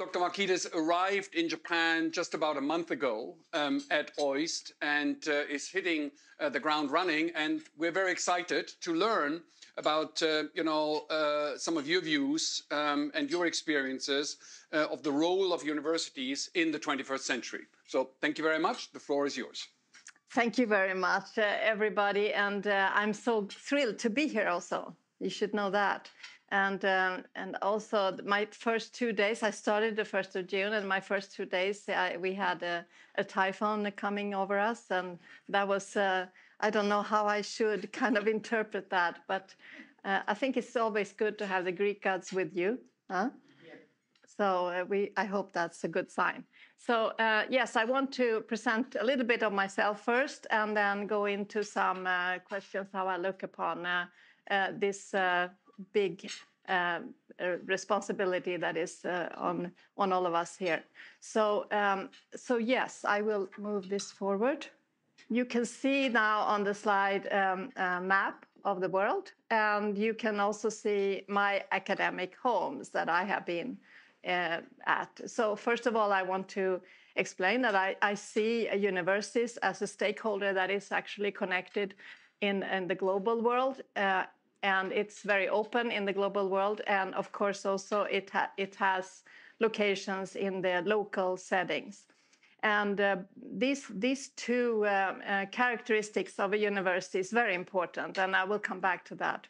Dr. Markides arrived in Japan just about a month ago um, at OIST and uh, is hitting uh, the ground running. And we're very excited to learn about, uh, you know, uh, some of your views um, and your experiences uh, of the role of universities in the 21st century. So thank you very much. The floor is yours. Thank you very much, uh, everybody. And I'm so thrilled to be here also. You should know that and um, and also my first two days i started the first of june and my first two days I, we had a, a, typhoon coming over us and that was uh, i don't know how i should kind of interpret that but uh, i think it's always good to have the greek gods with you huh? Yeah. so uh, we i hope that's a good sign so uh, yes i want to present a little bit of myself first and then go into some uh, questions how i look upon uh, this big um, responsibility that is uh, on on all of us here. So um, so yes, I will move this forward. You can see now on the slide um, a map of the world, and you can also see my academic homes that I have been uh, at. So first of all, I want to explain that I, I see universities as a stakeholder that is actually connected in, in the global world. Uh, and it's very open in the global world. And of course, also it, ha it has locations in the local settings. And uh, these, these two uh, uh, characteristics of a university is very important, and I will come back to that.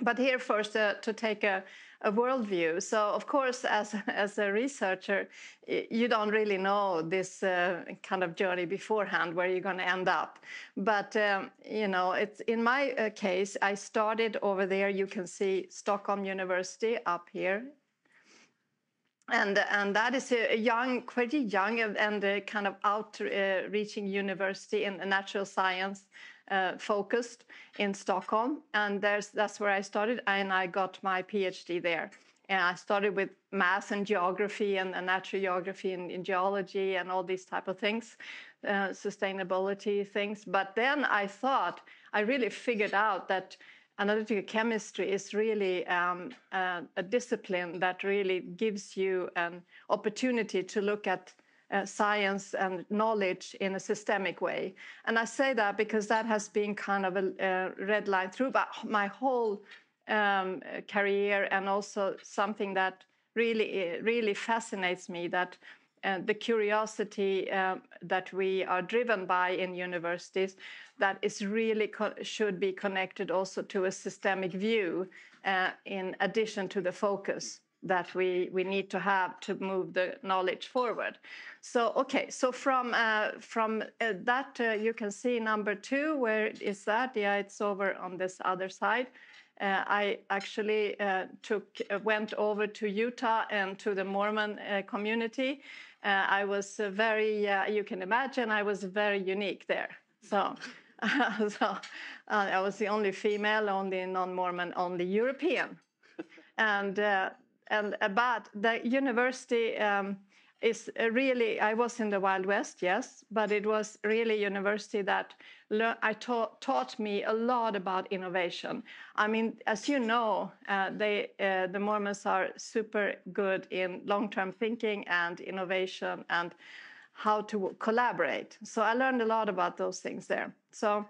But here first, uh, to take a, a worldview. So, of course, as as a researcher, you don't really know this uh, kind of journey beforehand where you're going to end up. But um, you know, it's in my uh, case, I started over there. You can see Stockholm University up here. And, and that is a young, pretty young and a kind of outreaching uh, university in natural science uh, focused in Stockholm, and there's that's where I started, and I got my PhD there. And I started with math and geography and, and natural geography and, and, geology and all these type of things, uh, sustainability things. But then I thought I really figured out that analytical chemistry is really um, uh, a discipline that really gives you an opportunity to look at uh, science and knowledge in a systemic way. And I say that because that has been kind of a, red line through my whole um, career, and also something that really, really fascinates me. That uh, the curiosity uh, that we are driven by in universities that is really should be connected also to a systemic view uh, in addition to the focus that we, we need to have to move the knowledge forward. So, okay, so from, uh, from uh, that, uh, you can see number two, where is that? Yeah, it's over on this other side. Uh, I actually uh, took, uh, went over to Utah and to the Mormon community. I was very, you can imagine, I was very unique there. So, so I was the only female, only non-Mormon, only European. and and but the university um, is really i was in the wild west yes but it was really university that i taught, taught me a lot about innovation. I mean as you know uh, they uh, the mormons are super good in long-term thinking and innovation and how to collaborate. So i learned a lot about those things there. So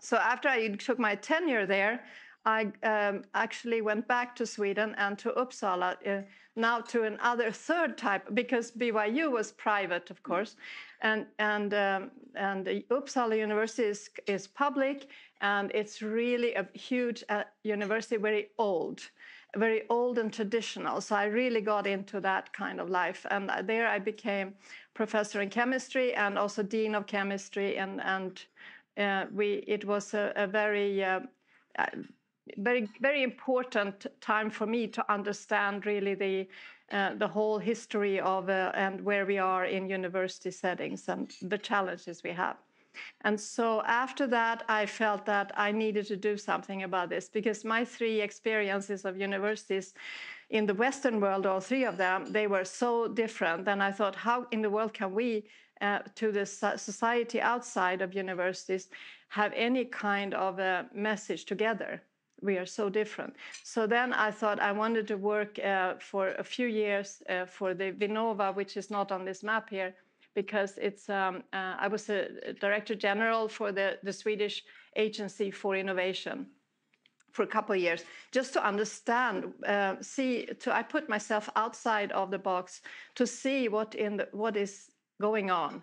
so after i took my tenure there I um, actually went back to Sweden and to Uppsala, uh, now to another third type, because BYU was private, of course, and and um, and Uppsala University is, is public, and it's really a huge uh, university, very old, very old and traditional. So I really got into that kind of life, and there I became professor in chemistry and also dean of chemistry, and and uh, we it was a, a very uh, very very important time for me to understand really the uh, the whole history of uh, and where we are in university settings and the challenges we have. And so after that, I felt that I needed to do something about this because my three experiences of universities in the Western world, all three of them, they were so different. And I thought, how in the world can we, uh, to the society outside of universities, have any kind of a message together? We are so different. So then I thought I wanted to work uh, for a few years uh, for the Vinnova, which is not on this map here, because it's um, uh, I was a director general for the, the Swedish Agency for Innovation for a couple of years just to understand uh, see to i put myself outside of the box to see what in the, what is going on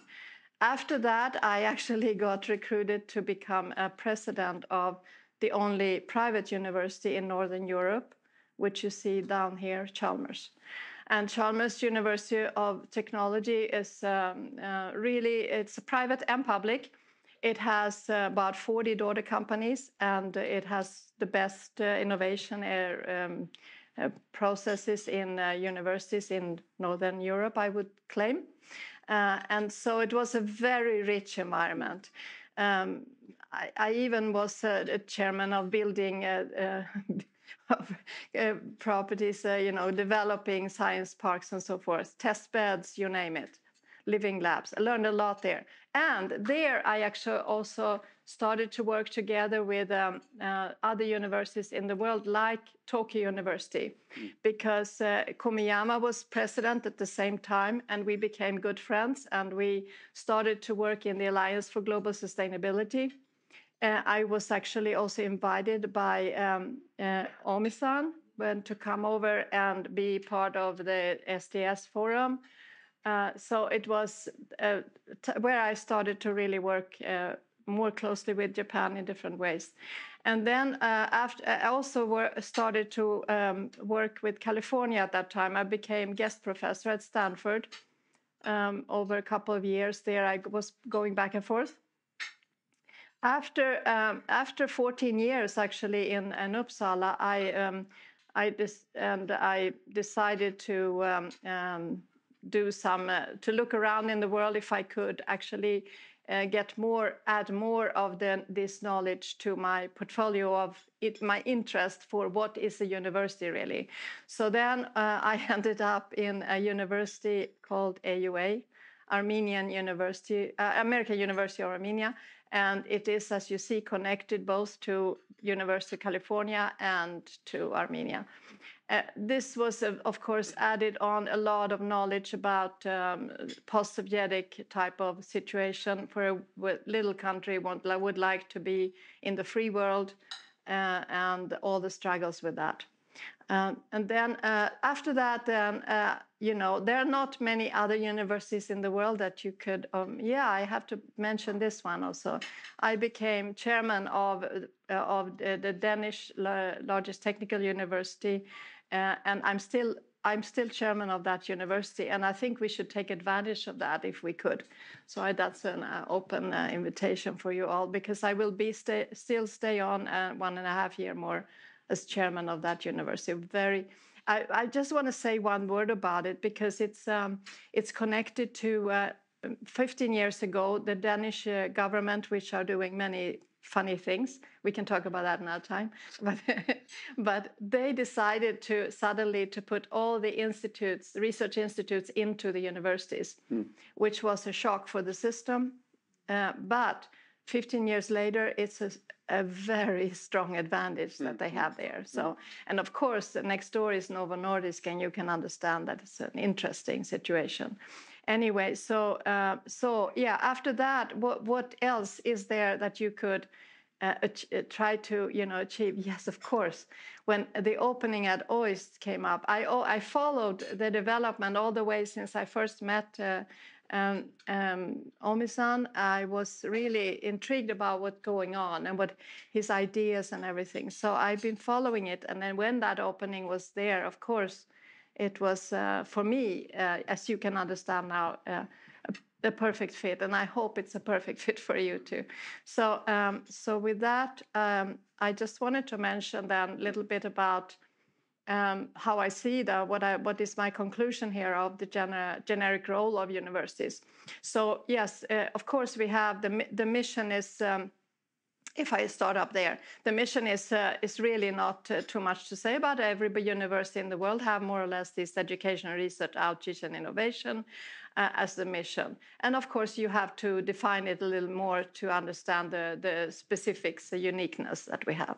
after that i actually got recruited to become a president of the only private university in Northern Europe, which you see down here, Chalmers. And Chalmers University of Technology is um, uh, really, it's private and public. It has uh, about 40 daughter companies and it has the best uh, innovation uh, um, uh, processes in uh, universities in Northern Europe, I would claim. and so it was a very rich environment. Um, I, I even was a chairman of building uh, of, uh, properties, uh, you know, developing science parks and so forth, test beds, you name it, living labs. I learned a lot there. And there I actually also started to work together with um, uh, other universities in the world, like Tokyo University, mm. because uh, Komiyama was president at the same time, and we became good friends, and we started to work in the Alliance for Global Sustainability uh, I was actually also invited by um, uh, Omisan when to come over and be part of the STS forum. Uh, so it was uh, where I started to really work uh, more closely with Japan in different ways. And then uh, after, I also started to um, work with California at that time. I became guest professor at Stanford um, over a couple of years there. I was going back and forth after um, after 14 years actually in, in Uppsala, I um, I and I decided to um, um, do some uh, to look around in the world if I could actually uh, get more add more of the, this knowledge to my portfolio of it my interest for what is a university really. So then uh, I ended up in a university called AUA, Armenian University, uh, American University of Armenia, and it is, as you see, connected both to University of California and to Armenia. Uh, this was, of course, added on a lot of knowledge about um, post-Sovietic type of situation for a little country would like to be in the free world uh, and all the struggles with that. Um, and then uh, after that, then uh, you know there are not many other universities in the world that you could. Um, yeah, I have to mention this one also. I became chairman of uh, of the, Danish largest technical university, uh, and I'm still I'm still chairman of that university, and I think we should take advantage of that if we could. So I, that's an uh, open uh, invitation for you all because I will be stay, still stay on one and a half year more as chairman of that university. Very, I, I just want to say one word about it because it's um, it's connected to uh, 15 years ago the Danish uh, government, which are doing many funny things. We can talk about that another time. But, but they decided to suddenly to put all the institutes, research institutes, into the universities, mm. which was a shock for the system. Uh, but 15 years later, it's a, a very strong advantage that they mm-hmm. have there. So, and of course, the next door is Novo Nordisk, and you can understand that it's an interesting situation. Anyway, so uh, so yeah. After that, what what else is there that you could uh, uh try to you know achieve? Yes, of course. When the opening at OIST came up, I oh, I followed the development all the way since I first met. Uh, um, um, Omisan, I was really intrigued about what's going on and what his ideas and everything. So I've been following it. And then when that opening was there, of course, it was uh, for me, uh, as you can understand now, uh, a, a, perfect fit. And I hope it's a perfect fit for you too. So, um, so with that, um, I just wanted to mention then a little bit about um, how I see that, what, I, what is my conclusion here of the gener generic role of universities. So yes, uh, of course we have the, the mission is um, if I start up there, the mission is uh, is really not uh, too much to say about. Every university in the world have more or less this education, research, outreach, and innovation uh, as the mission. And of course, you have to define it a little more to understand the the specifics, the uniqueness that we have.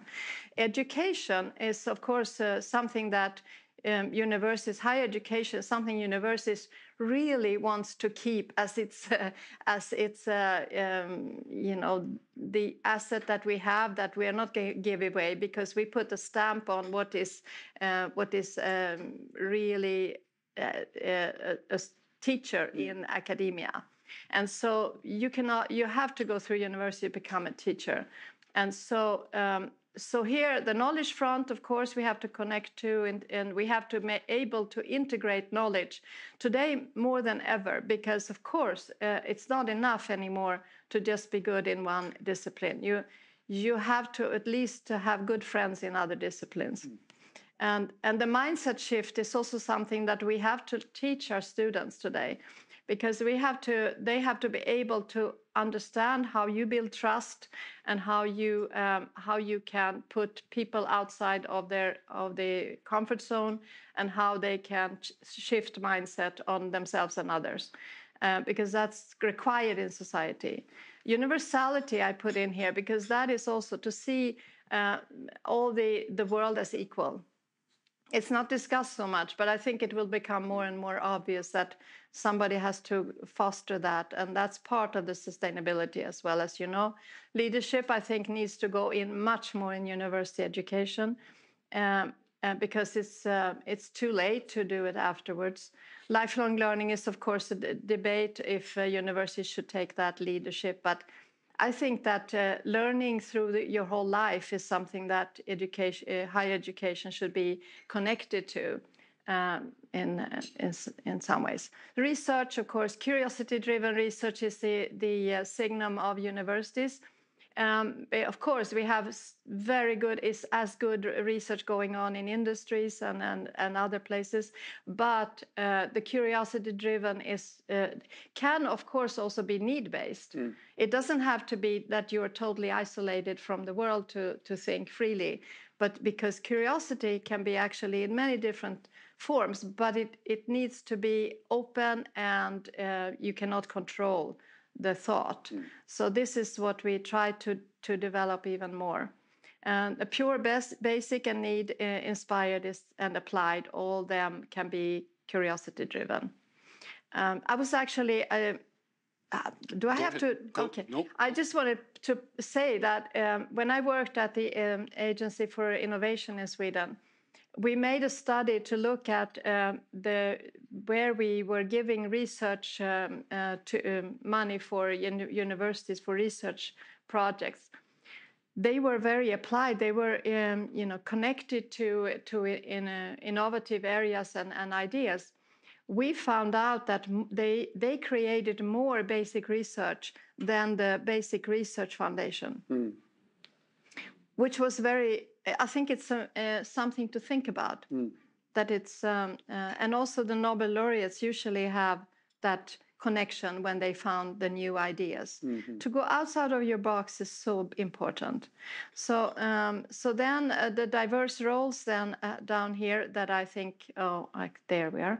Education is, of course, uh, something that um, universities, higher education, something universities really wants to keep as its uh, as its uh, um, you know the asset that we have that we are not going to give away because we put a stamp on what is uh, what is um, really uh, uh, a, a teacher mm. in academia, and so you cannot you have to go through university to become a teacher, and so um, so here the knowledge front of course we have to connect to and, and we have to be able to integrate knowledge today more than ever because of course uh, it's not enough anymore to just be good in one discipline you you have to at least to have good friends in other disciplines mm. and and the mindset shift is also something that we have to teach our students today because we have to they have to be able to understand how you build trust and how you um, how you can put people outside of their of the comfort zone and how they can shift mindset on themselves and others. Uh, because that's required in society. Universality i put in here because that is also to see uh, all the the world as equal it's not discussed so much, but I think it will become more and more obvious that somebody has to foster that. And that's part of the sustainability as well. As you know, leadership, I think, needs to go in much more in university education um, uh, because it's, uh, it's too late to do it afterwards. Lifelong learning is, of course, a debate if uh, universities should take that leadership. But I think that uh, learning through the, your whole life is something that education, uh, higher education should be connected to um, in, uh, in, in some ways. Research, of course, curiosity-driven research is the, the uh, signum of universities. Um, eh, of course, we have very good, is as good research going on in industries and, and, and other places, but uh, the curiosity-driven is uh, can, of course, also be need-based. Mm. It doesn't have to be that you're totally isolated from the world to, to think freely, but because curiosity can be actually in many different forms, but it, it needs to be open and uh, you cannot control the thought. Mm. So this is what we try to to develop even more. And a pure best, basic and need uh, inspired is, and applied, all them can be curiosity driven. Um, I was actually. Uh, uh, do I Go have ahead. to? Go. Okay. Nope. I just wanted to say that um, when I worked at the um, Agency for Innovation in Sweden, we made a study to look at um, the where we were giving research um, uh, to um, money for un universities for research projects. They were very applied. They were, um, you know, connected to to in uh, innovative areas and, and ideas. We found out that they they created more basic research than the Basic Research Foundation, mm. which was very I think it's a, uh, something to think about. Mm. That it's um, uh, and also the Nobel laureates usually have that connection when they found the new ideas. Mm-hmm. To go outside of your box is so important. So um, so then uh, the diverse roles then uh, down here that I think oh like there we are.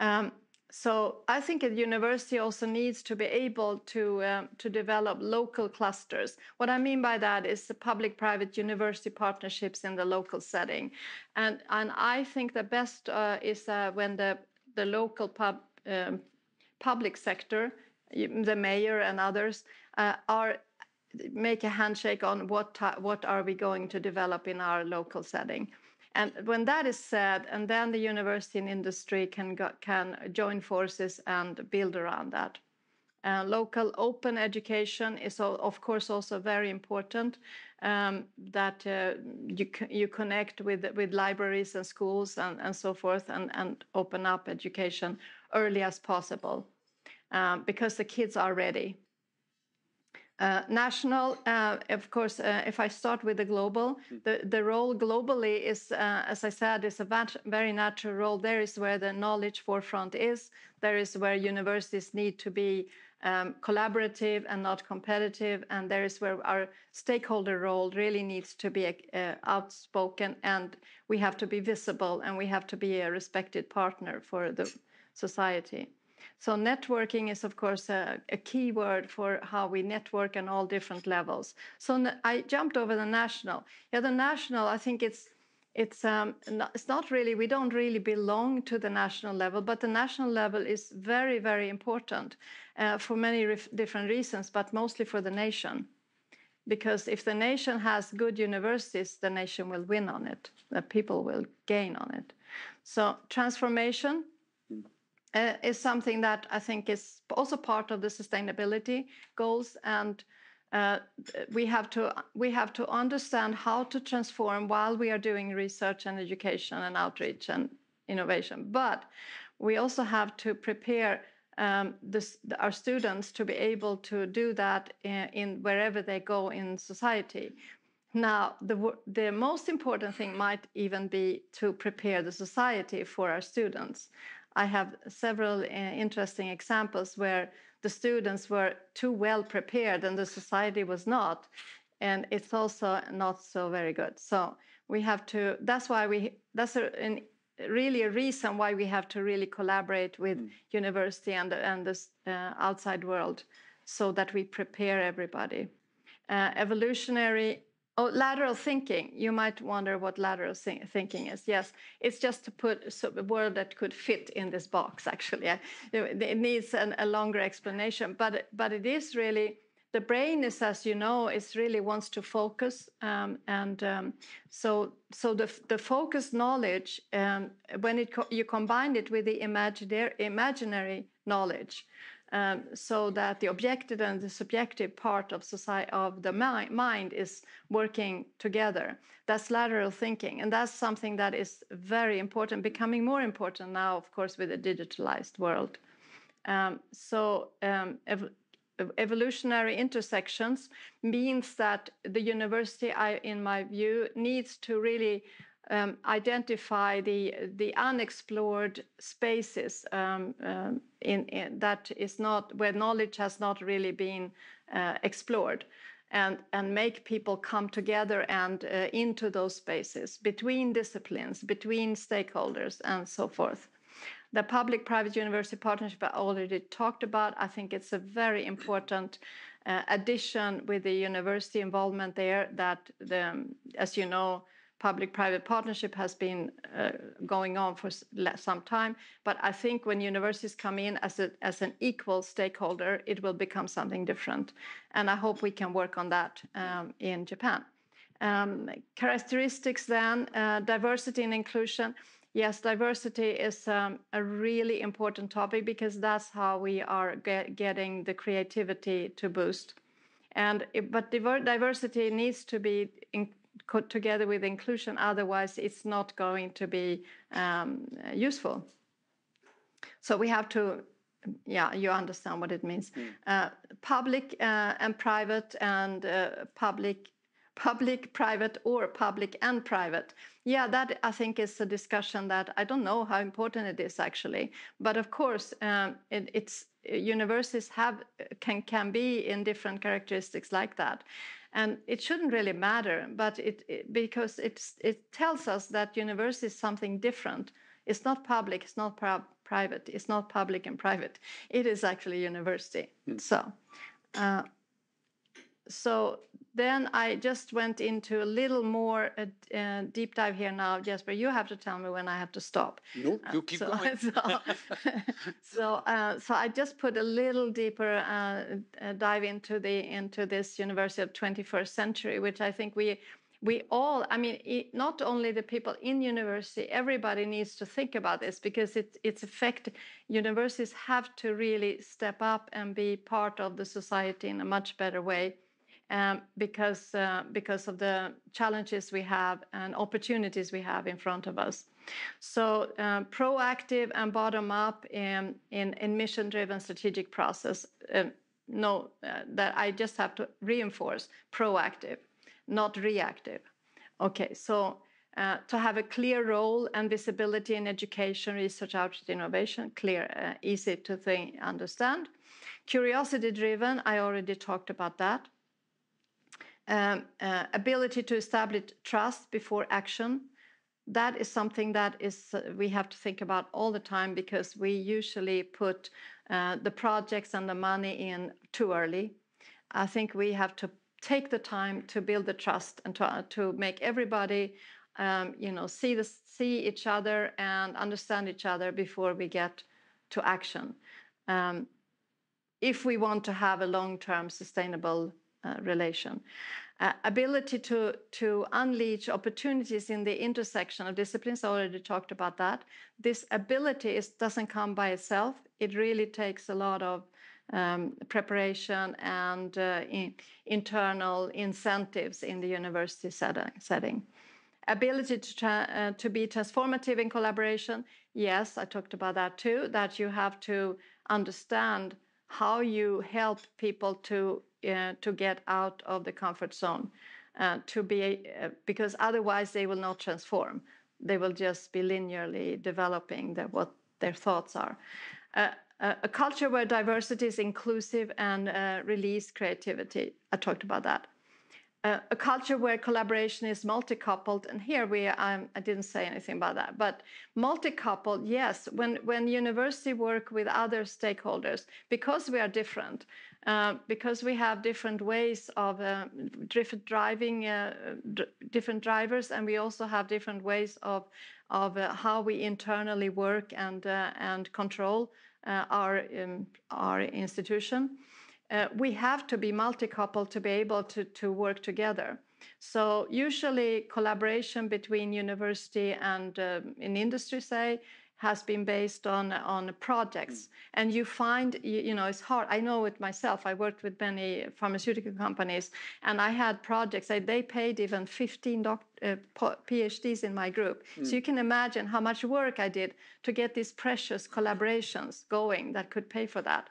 Um, so I think a university also needs to be able to um, to develop local clusters. What I mean by that is the public-private university partnerships in the local setting, and and I think the best uh, is uh, when the the local pub um, public sector, the mayor and others, uh, are make a handshake on what what are we going to develop in our local setting and when that is said, and then the university and industry can, go, can join forces and build around that. Uh, local open education is, of course, also very important. Um, that uh, you you connect with with libraries and schools and, and so forth, and, and open up education early as possible, um, because the kids are ready. Uh, national, uh, of course, uh, if I start with the global, hmm. the, the role globally is, uh, as I said, is a very natural role. There is where the knowledge forefront is. There is where universities need to be um, collaborative and not competitive. And there is where our stakeholder role really needs to be uh, outspoken and we have to be visible and we have to be a respected partner for the society. So networking is, of course, a, a, key word for how we network on all different levels. So I jumped over the national. Yeah, the national, I think it's it's um, it's not really we don't really belong to the national level, but the national level is very very important uh, for many different reasons, but mostly for the nation. Because if the nation has good universities, the nation will win on it. The people will gain on it. So transformation uh, is something that I think is also part of the sustainability goals and uh, we have to we have to understand how to transform while we are doing research and education and outreach and innovation but we also have to prepare um, this, our students to be able to do that in, in wherever they go in society now, the, the most important thing might even be to prepare the society for our students. I have several uh, interesting examples where the students were too well prepared and the society was not. And it's also not so very good. So we have to, that's why we, that's a, an, really a reason why we have to really collaborate with mm. university and, and the uh, outside world so that we prepare everybody. Uh, evolutionary Oh, lateral thinking. You might wonder what lateral thinking is. Yes, it's just to put a word that could fit in this box, actually. It needs an, a longer explanation, but, but it is really the brain is, as you know, is really wants to focus, um, and um, so so the the focused knowledge um, when it co you combine it with the imaginary imaginary knowledge, um, so that the objective and the subjective part of society of the mi mind is working together. That's lateral thinking and that's something that is very important becoming more important now of course with the digitalized world. Um, so um, ev evolutionary intersections means that the university I, in my view needs to really um, identify the the unexplored spaces um, um, in, in, that is not where knowledge has not really been uh, explored. And and make people come together and uh, into those spaces between disciplines between stakeholders and so forth. The public private university partnership i already talked about. I think it's a very important uh, addition with the university involvement there that the, as you know public-private partnership has been uh, going on for some time. But I think when universities come in as, a, as an equal stakeholder, it will become something different. And I hope we can work on that um, in Japan. Um, characteristics then, uh, diversity and inclusion. Yes, diversity is um, a really important topic because that's how we are get, getting the creativity to boost. And but diversity needs to be in, together with inclusion. Otherwise, it's not going to be um, useful. So we have to, yeah, you understand what it means. Mm. Uh, public uh, and private and uh, public public, private, or public and private. Yeah, that I think is a discussion that I don't know how important it is actually. But of course, um, it, it's universities have can can be in different characteristics like that and it shouldn't really matter but it, it because it's it tells us that university is something different it's not public it's not private it's not public and private it is actually university mm. so uh, so then I just went into a little more uh, uh, deep dive here now, Jesper. You have to tell me when I have to stop. No, you keep so, going. so, so, uh, so, I just put a little deeper uh, uh, dive into the into this University of 21st Century, which I think we we all i mean it, not only the people in university everybody needs to think about this because it, it's affect universities have to really step up and be part of the society in a much better way um, because uh, because of the challenges we have and opportunities we have in front of us. So um, proactive and bottom up in in, in mission driven strategic process. Um, no uh, that I just have to reinforce proactive, not reactive. Okay, so uh, to have a clear role and visibility in education, research, outreach, innovation, clear, uh, easy to think, understand. Curiosity driven, I already talked about that. Um, uh, ability to establish trust before action. That is something that is uh, we have to think about all the time because we usually put uh, the projects and the money in too early. I think we have to take the time to build the trust and to, uh, to make everybody um, you know see the, see each other and understand each other before we get to action um, if we want to have a long-term sustainable uh, relation uh, ability to to unleash opportunities in the intersection of disciplines I already talked about that this ability is, doesn't come by itself it really takes a lot of um, preparation and uh, in, internal incentives in the university setting. setting. Ability to, uh, to be transformative in collaboration, yes, I talked about that too, that you have to understand how you help people to, uh, to get out of the comfort zone. Uh, to be uh, because otherwise they will not transform they will just be linearly developing the, what their thoughts are uh, a culture where diversity is inclusive and uh, release creativity. I talked about that. Uh, a culture where collaboration is multi-coupled, and here we um, I didn't say anything about that, but multi-coupled, yes. When when university work with other stakeholders, because we are different, uh, because we have different ways of uh, different driving, uh, different drivers, and we also have different ways of of uh, how we internally work and uh, and control our, um, our institution. We have to be multi-coupled to be able to, to work together. So usually collaboration between university and um, in industry, say, has been based on on projects. Mm. and you find you, you, know it's hard. I know it myself. I worked with many pharmaceutical companies and i had projects. I, they paid even 15 doc, uh, phds in my group. Mm. so you can imagine how much work i did to get these precious collaborations going that could pay for that.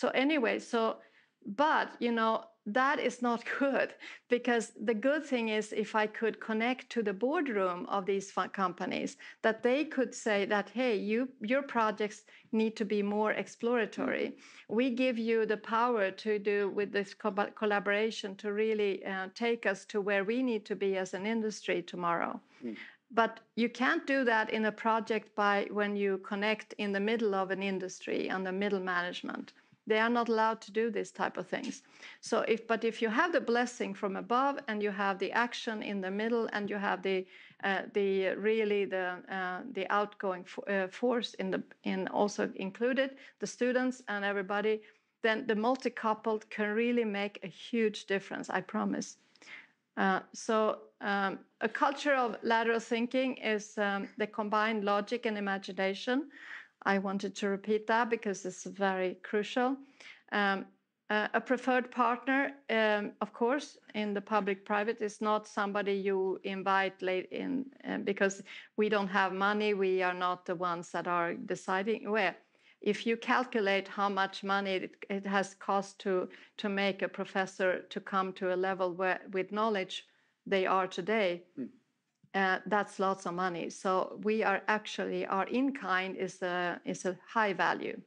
So anyway so but you know that is not good because the good thing is if i could connect to the boardroom of these companies that they could say that hey you your projects need to be more exploratory mm-hmm. we give you the power to do with this co- collaboration to really uh, take us to where we need to be as an industry tomorrow mm. But you can't do that in a project by when you connect in the middle of an industry and the middle management they are not allowed to do these type of things. So if but if you have the blessing from above and you have the action in the middle and you have the uh, the really the uh, the outgoing uh, force in the in also included the students and everybody then the multi-coupled can really make a huge difference i promise. Uh, so um, a culture of lateral thinking is um, the combined logic and imagination I wanted to repeat that because it's very crucial. Um, uh, a preferred partner, um, of course, in the public-private is not somebody you invite late in uh, because we don't have money. We are not the ones that are deciding where. If you calculate how much money it, it has cost to to make a professor to come to a level where with knowledge they are today, mm uh, that's lots of money. So we are actually our in kind is a is a high value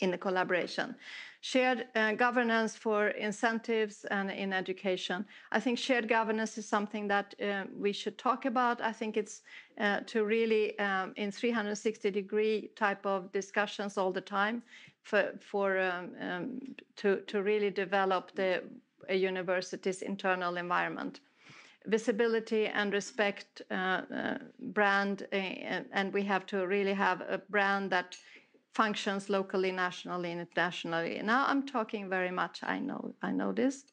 in the collaboration. Shared uh, governance for incentives and in education. I think shared governance is something that uh, we should talk about. I think it's uh, to really um, in 360 degree type of discussions all the time for for um, um, to to really develop the university's internal environment visibility and respect uh, uh, brand, uh, and we have to really have a brand that functions locally, nationally, and internationally. Now I'm talking very much. I know, I know this.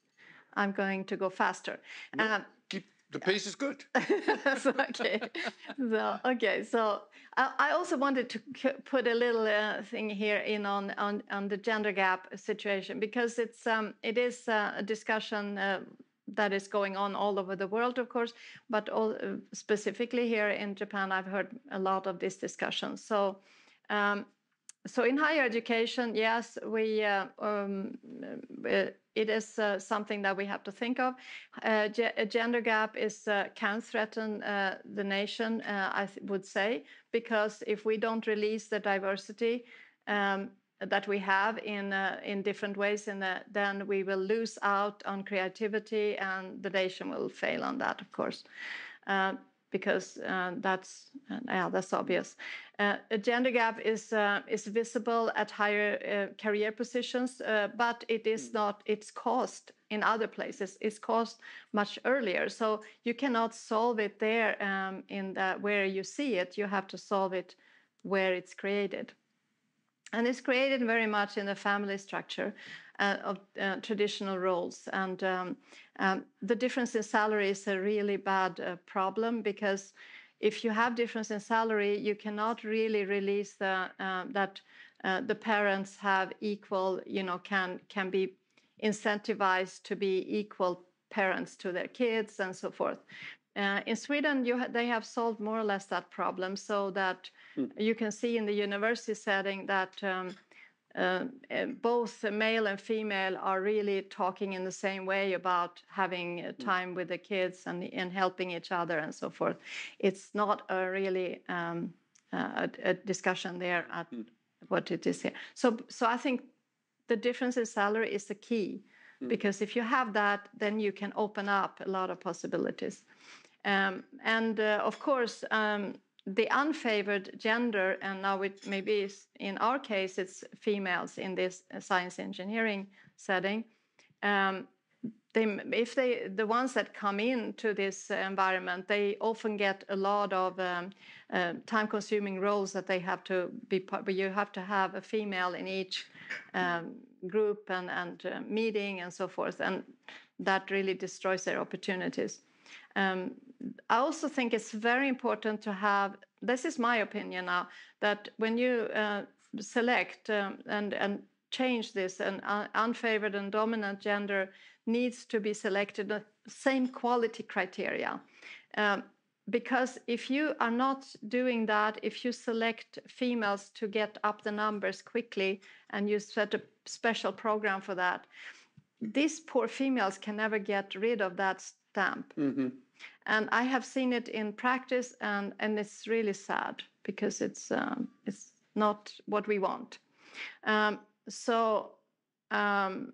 I'm going to go faster. Um, keep the pace is good. so, okay. so okay. So I, I also wanted to put a little uh, thing here in on, on on the gender gap situation because it's um, it is uh, a discussion uh, that is going on all over the world, of course, but all, uh, specifically here in Japan, I've heard a lot of these discussions. So, um, so in higher education, yes, we uh, um, uh, it is uh, something that we have to think of. Uh, a gender gap is uh, can threaten the nation, I would say, because if we don't release the diversity um, that we have in in different ways, the, then we will lose out on creativity, and the nation will fail on that, of course because uh, that's uh, yeah, that's obvious. Uh, a gender gap is uh, is visible at higher uh, career positions, uh, but it is hmm. not. It's caused in other places. It's caused much earlier, so you cannot solve it there um, in the, where you see it. You have to solve it where it's created, and it's created very much in the family structure. Uh, of uh, traditional roles. And um, um, the difference in salary is a really bad uh, problem because if you have difference in salary, you cannot really release the, that the parents have equal, you know, can can be incentivized to be equal parents to their kids and so forth. Uh, in Sweden, ha they have solved more or less that problem so that mm. you can see in the university setting that um, uh, both male and female are really talking in the same way about having uh, mm. time with the kids and, and helping each other and so forth. It's not a really um, a, a, discussion there at mm. what it is here. So, so I think the difference in salary is the key mm. because if you have that, then you can open up a lot of possibilities. Um, and uh, of course, um, the unfavored gender, and now it maybe in our case it's females in this science engineering setting. Um, they, if they the ones that come into this environment, they often get a lot of um, uh, time-consuming roles that they have to be part. But you have to have a female in each um, group and and uh, meeting and so forth, and that really destroys their opportunities. Um, I also think it's very important to have. This is my opinion now that when you uh, select um, and and change this, an unfavored and dominant gender needs to be selected the same quality criteria. Um, because if you are not doing that, if you select females to get up the numbers quickly and you set a special program for that, these poor females can never get rid of that stamp. Mm-hmm and I have seen it in practice, and and it's really sad because it's um, it's not what we want. Um, so um,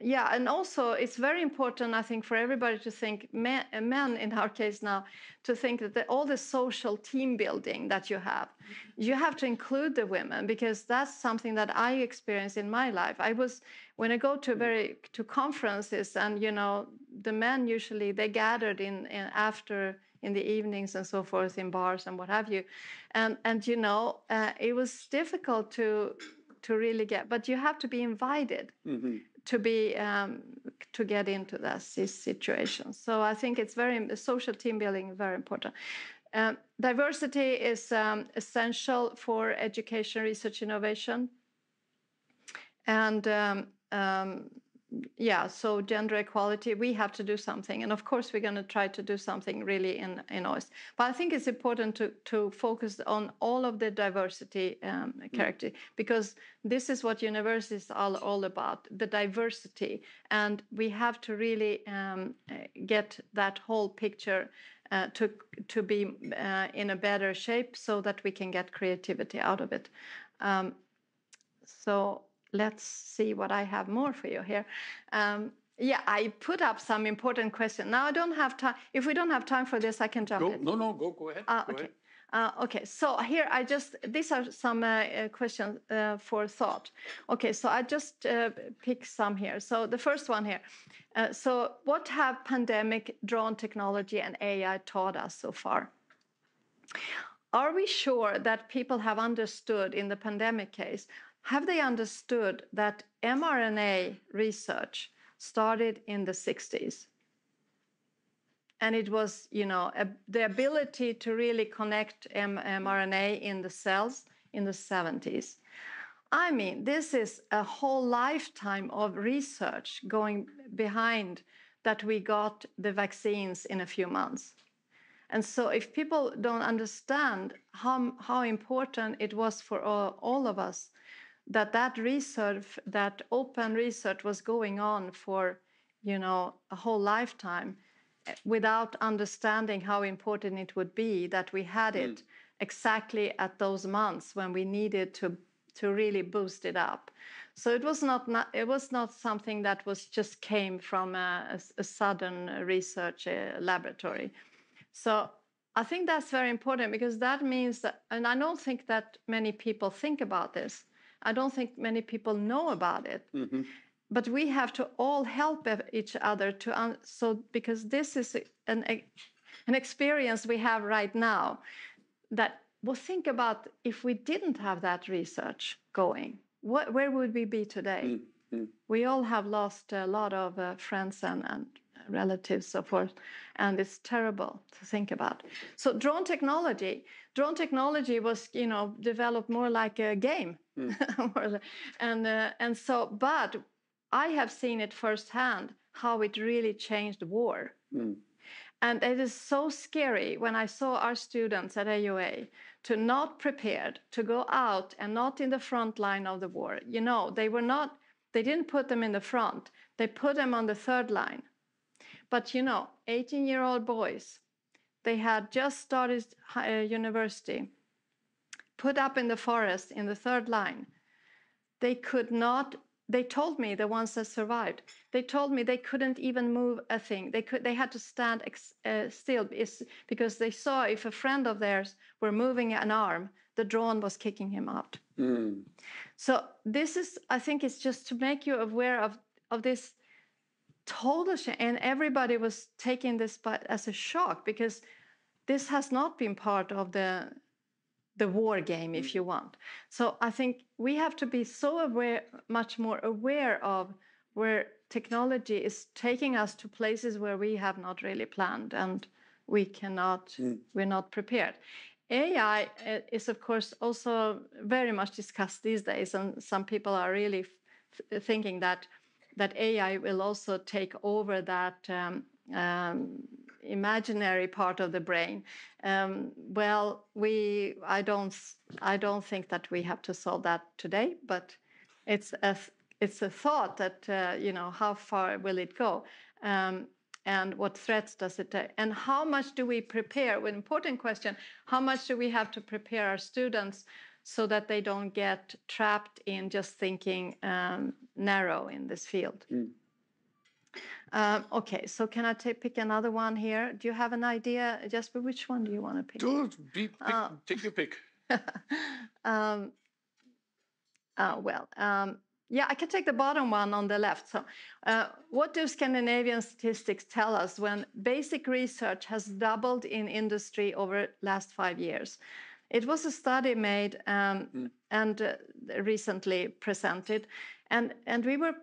yeah and also it's very important i think for everybody to think men, men in our case now to think that the, all the social team building that you have you have to include the women because that's something that i experience in my life. I was when i go to very to conferences and you know the men usually they gathered in, in after in the evenings and so forth in bars and what have you. And and you know uh, it was difficult to to really get but you have to be invited. Mm-hmm to be um, to get into this, this situation. So I think it's very social team building very important. Um, diversity is um, essential for education, research, innovation, and um, um, yeah so gender equality we have to do something and of course we're going to try to do something really in in OIST but i think it's important to to focus on all of the diversity um, mm. character because this is what universities are all about the diversity. And we have to really um, get that whole picture uh, to to be uh, in a better shape so that we can get creativity out of it. Um, so let's see what I have more for you here. Um, yeah, I put up some important questions. Now I don't have time. If we don't have time for this, I can jump go, in. No, no, go, go ahead. Uh, go okay. Ahead. Uh, okay, so here I just, these are some uh, uh questions uh, for thought. Okay, so I just uh, pick some here. So the first one here. Uh, so what have pandemic, drone technology and AI taught us so far? Are we sure that people have understood in the pandemic case have they understood that mRNA research started in the 60s? And it was, you know, a, the ability to really connect M- mRNA in the cells in the 70s. I mean, this is a whole lifetime of research going behind that we got the vaccines in a few months. And so, if people don't understand how, how important it was for all, all of us that that research, that open research was going on for, you know, a whole lifetime eh, without understanding how important it would be that we had it mm. exactly at those months when we needed to to really boost it up. So it was not, not it was not something that was just came from a, a, a sudden research uh, laboratory. So I think that's very important because that means that, and I don't think that many people think about this. I don't think many people know about it. Mm-hmm. But we have to all help each other to un- so because this is an an experience we have right now that well think about if we didn't have that research going what, where would we be today mm-hmm. we all have lost a lot of uh, friends and, and relatives so forth and it's terrible to think about so drone technology drone technology was you know developed more like a game mm. and uh, and so but i have seen it firsthand how it really changed war. Mm. and it is so scary when i saw our students at aua to not prepared to go out and not in the front line of the war. You know they were not they didn't put them in the front. They put them on the third line. But you know 18 year old boys they had just started uh, university put up in the forest in the third line. They could not they told me the ones that survived they told me they couldn't even move a thing. They could they had to stand ex, uh, still because they saw if a friend of theirs were moving an arm the drone was kicking him out. Mm. so this is i think it's just to make you aware of of this total and everybody was taking this as a shock because this has not been part of the the war game if mm. you want so i think we have to be so aware much more aware of where technology is taking us to places where we have not really planned and we cannot mm. we're not prepared ai uh, is of course also very much discussed these days and some people are really thinking that that ai will also take over that um, um, imaginary part of the brain. Um, well, we I don't I don't think that we have to solve that today, but it's a it's a thought that uh, you know how far will it go. Um, and what threats does it take? And how much do we prepare? An important question: How much do we have to prepare our students so that they don't get trapped in just thinking um, narrow in this field? Mm. Um, okay, so can I take, pick another one here? Do you have an idea, Jesper? Which one do you want to pick? Do, be, pick uh, take your pick. um, uh, well, um, yeah, I can take the bottom one on the left. So, uh, what do Scandinavian statistics tell us when basic research has doubled in industry over last five years? It was a study made um, mm. and uh, recently presented, and and we were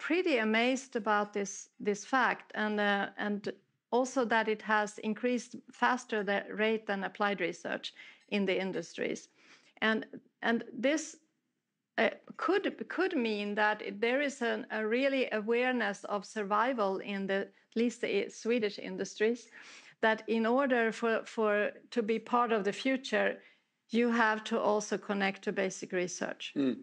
pretty amazed about this this fact and uh, and also that it has increased faster the rate than applied research in the industries and and this uh, could could mean that there is an, a really awareness of survival in the at least the Swedish industries that in order for for to be part of the future you have to also connect to basic research mm.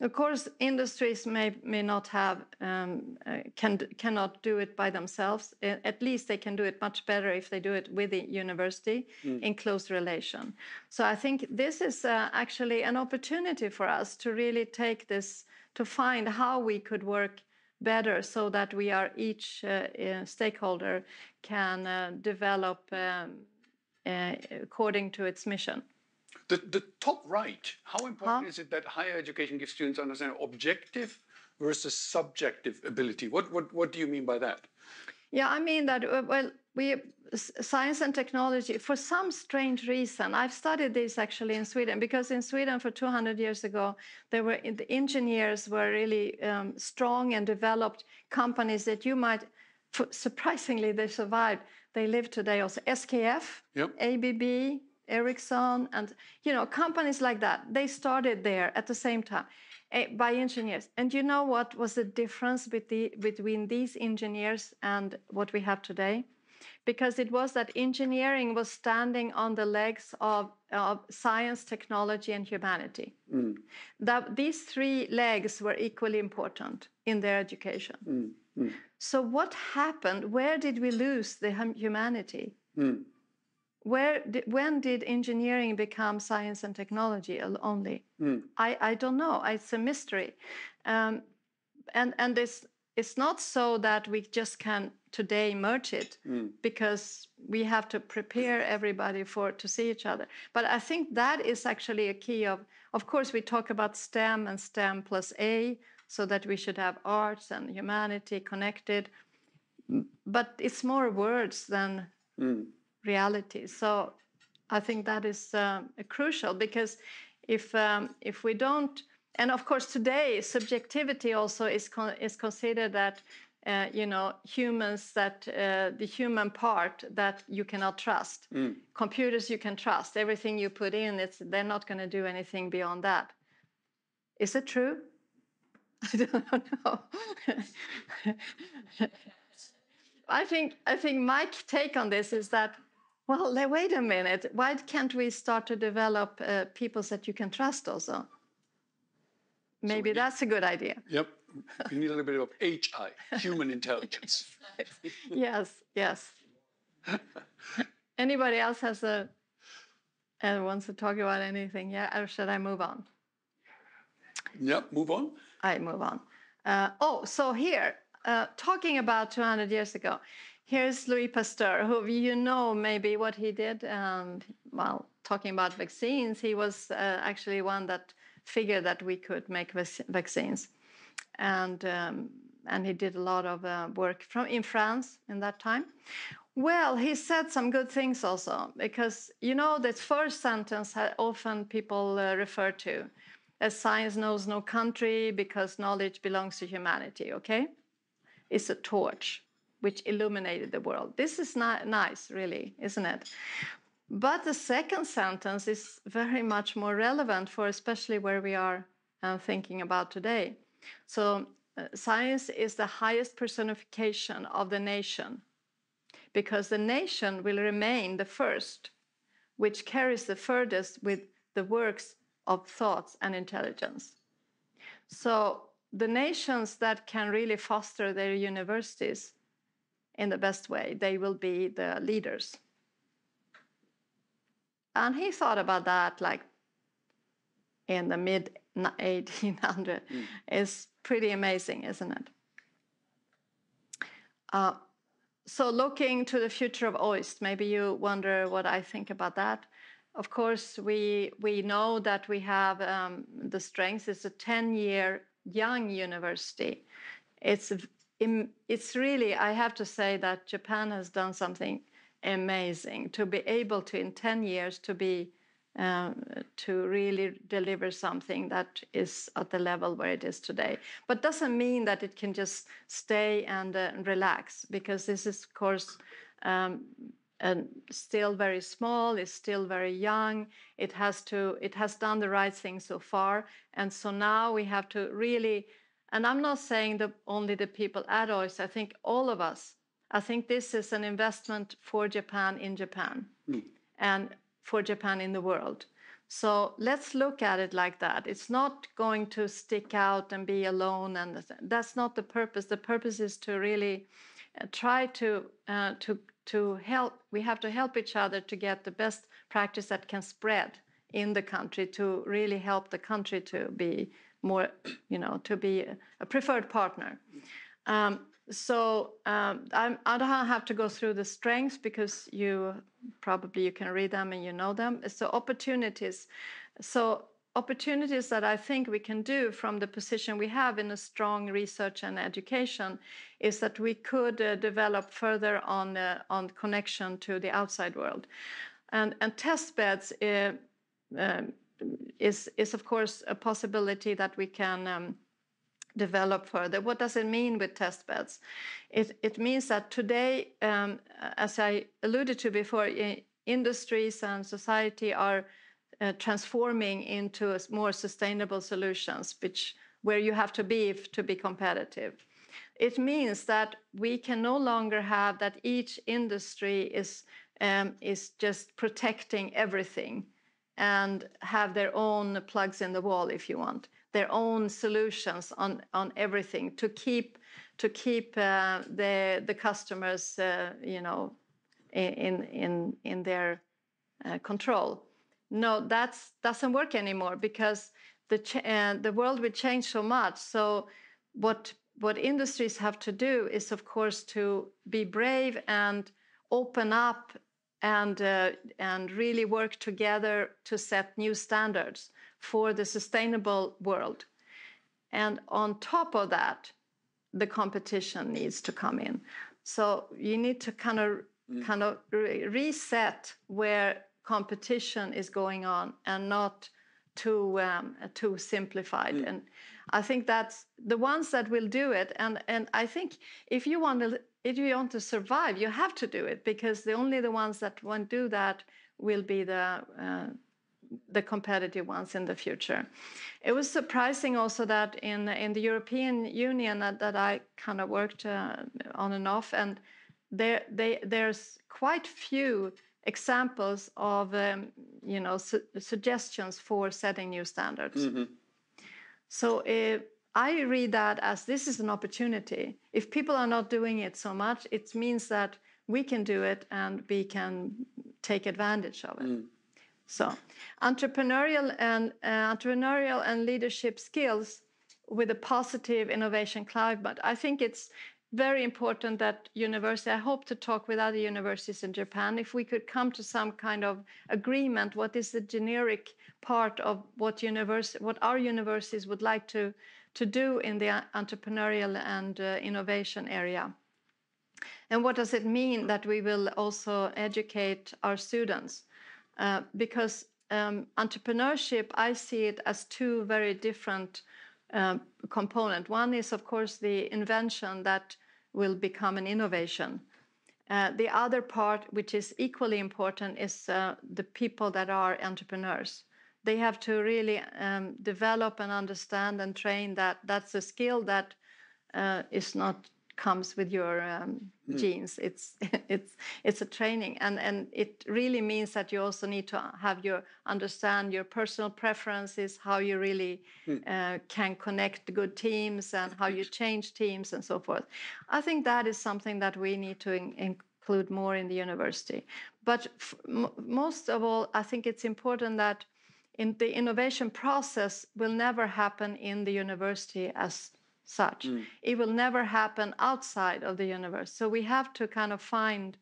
Of course, industries may may not have um, uh, can cannot do it by themselves. At least they can do it much better if they do it with the university mm. in close relation. So I think this is uh, actually an opportunity for us to really take this to find how we could work better so that we are each uh, uh stakeholder can uh, develop um, uh, according to its mission. The, the top right, how important huh? is it that higher education gives students understand objective versus subjective ability? What, what, what do you mean by that? Yeah, I mean that, uh, well, we science and technology for some strange reason i've studied this actually in sweden because in sweden for 200 years ago there were the engineers were really um, strong and developed companies that you might surprisingly they survived they live today also skf yep. abb Ericsson, and you know companies like that. They started there at the same time uh, by engineers. And you know what was the difference between these engineers and what we have today? because it was that engineering was standing on the legs of, of science, technology, and humanity. Mm. That these three legs were equally important in their education. Mm. Mm. So, what happened? Where did we lose the hum- humanity? Mm. Where did, when did engineering become science and technology only? Mm. I, I don't know. It's a mystery. Um, and and this it's not so that we just can today merge it mm. because we have to prepare everybody for to see each other but i think that is actually a key of of course we talk about stem and stem plus a so that we should have arts and humanity connected but it's more words than mm. Reality. So i think that is uh, crucial because if um, if we don't and of course today subjectivity also is con- is considered that uh, you know humans that uh, the human part that you cannot trust. Mm. computers you can trust. Everything you put in it's they're not going to do anything beyond that. Is it true? I don't know. I think i think my take on this is that well wait a minute why can't we start to develop uh, peoples that you can trust also Maybe so that's a good idea. Yep. You need a little bit of HI, human intelligence. yes, yes. Anybody else has a and uh, wants to talk about anything? Yeah, or should I move on? Yep, move on. I move on. Uh, oh, so here, uh, talking about 200 years ago, here's Louis Pasteur, who you know maybe what he did. And well, talking about vaccines, he was uh, actually one that figured that we could make vaccines. And, um, and he did a lot of uh, work from in France in that time. Well, he said some good things also, because you know that first sentence often people uh, refer to as science knows no country because knowledge belongs to humanity, okay? It's a torch which illuminated the world. This is not nice, really, isn't it? But the second sentence is very much more relevant for especially where we are uh, thinking about today. So, uh, science is the highest personification of the nation because the nation will remain the first, which carries the furthest with the works of thoughts and intelligence. So, the nations that can really foster their universities in the best way, they will be the leaders. And he thought about that like in the mid 1800. Mm. It's pretty amazing, isn't it? Uh, so, looking to the future of OIST, maybe you wonder what I think about that. Of course, we we know that we have um, the strength. It's a ten-year young university. It's it's really I have to say that Japan has done something amazing to be able to in 10 years to be um, to really deliver something that is at the level where it is today. But doesn't mean that it can just stay and uh, relax because this is of course um, still very small it's still very young. It has to it has done the right thing so far. And so now we have to really and i'm not saying that only the people at OIST, i think all of us I think this is an investment for Japan in Japan mm. and for Japan in the world. So let's look at it like that. It's not going to stick out and be alone, and that's not the purpose. The purpose is to really uh, try to uh, to to help. We have to help each other to get the best practice that can spread in the country to really help the country to be more, you know, to be a preferred partner. Um, so um, I'm, do not have to go through the strengths because you probably you can read them and you know them. So opportunities. So opportunities that I think we can do from the position we have in a strong research and education is that we could uh, develop further on uh, on connection to the outside world, and and test beds. Uh, um, is is of course a possibility that we can um, develop further. What does it mean with test beds? It, it means that today, um, as I alluded to before, industries and society are uh, transforming into more sustainable solutions, which where you have to be to be competitive. it means that we can no longer have that each industry is um, is just protecting everything and have their own plugs in the wall, if you want, their own solutions on on everything to keep to keep uh, the the customers, uh, you know, in in in their uh, control. No, that doesn't work anymore because the uh, the world will change so much. So what what industries have to do is, of course, to be brave and open up and uh, and really work together to set new standards for the sustainable world. And on top of that, the competition needs to come in. So you need to kind of mm. kind of re- reset where competition is going on and not too um, too simplified. Mm. And I think that's the ones that will do it. And and I think if you want to if you want to survive, you have to do it because the only the ones that won't do that will be the uh, the competitive ones in the future. It was surprising also that in in the European Union that, that I kind of worked uh, on and off, and there they, there's quite few examples of um, you know su suggestions for setting new standards. Mm -hmm. So uh, I read that as this is an opportunity. If people are not doing it so much, it means that we can do it and we can take advantage of it. Mm. So, entrepreneurial and uh, entrepreneurial and leadership skills with a positive innovation climate. I think it's very important that university i hope to talk with other universities in japan if we could come to some kind of agreement what is the generic part of what university what our universities would like to to do in the entrepreneurial and uh, innovation area and what does it mean that we will also educate our students uh, because um, entrepreneurship i see it as two very different uh, one is of course the invention that will become an innovation. Uh, the other part, which is equally important, is uh, the people that are entrepreneurs. They have to really um, develop and understand and train that that's a skill that uh, is not comes with your um, mm. genes. It's it's it's a training, and and it really means that you also need to have your understand your personal preferences, how you really mm. uh, can connect good teams, and how you change teams, and so forth. I think that is something that we need to in, include more in the university. But most of all, I think it's important that in the innovation process will never happen in the university as such. Mm. It will never happen outside of the universe. So we have to kind of find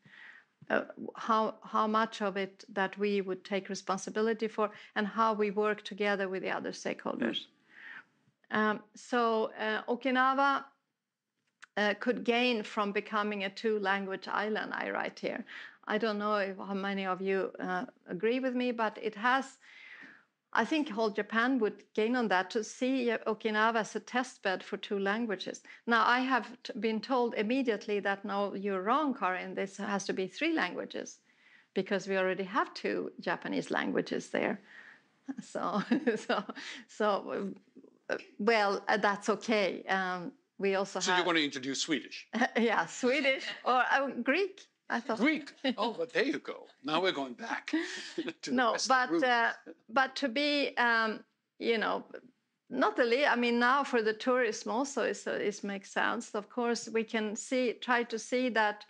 uh, how how much of it that we would take responsibility for, and how we work together with the other stakeholders. Mm. Um, so uh, Okinawa uh, could gain from becoming a two-language island. I write here. I don't know if, how many of you uh, agree with me, but it has I think whole Japan would gain on that to see Okinawa as a test bed for two languages. Now, I have been told immediately that no, you're wrong, Karin. This has to be three languages because we already have two Japanese languages there. So, so, so, uh, well, uh, that's okay. Um, we also so have. So you want to introduce Swedish? yeah, Swedish or uh, Greek. I thought Greek. Oh, but there you go. Now we're going back. no, but uh, but to be, um, you know, not only. I mean, now for the tourism also, is uh, it makes sense. Of course, we can see try to see that,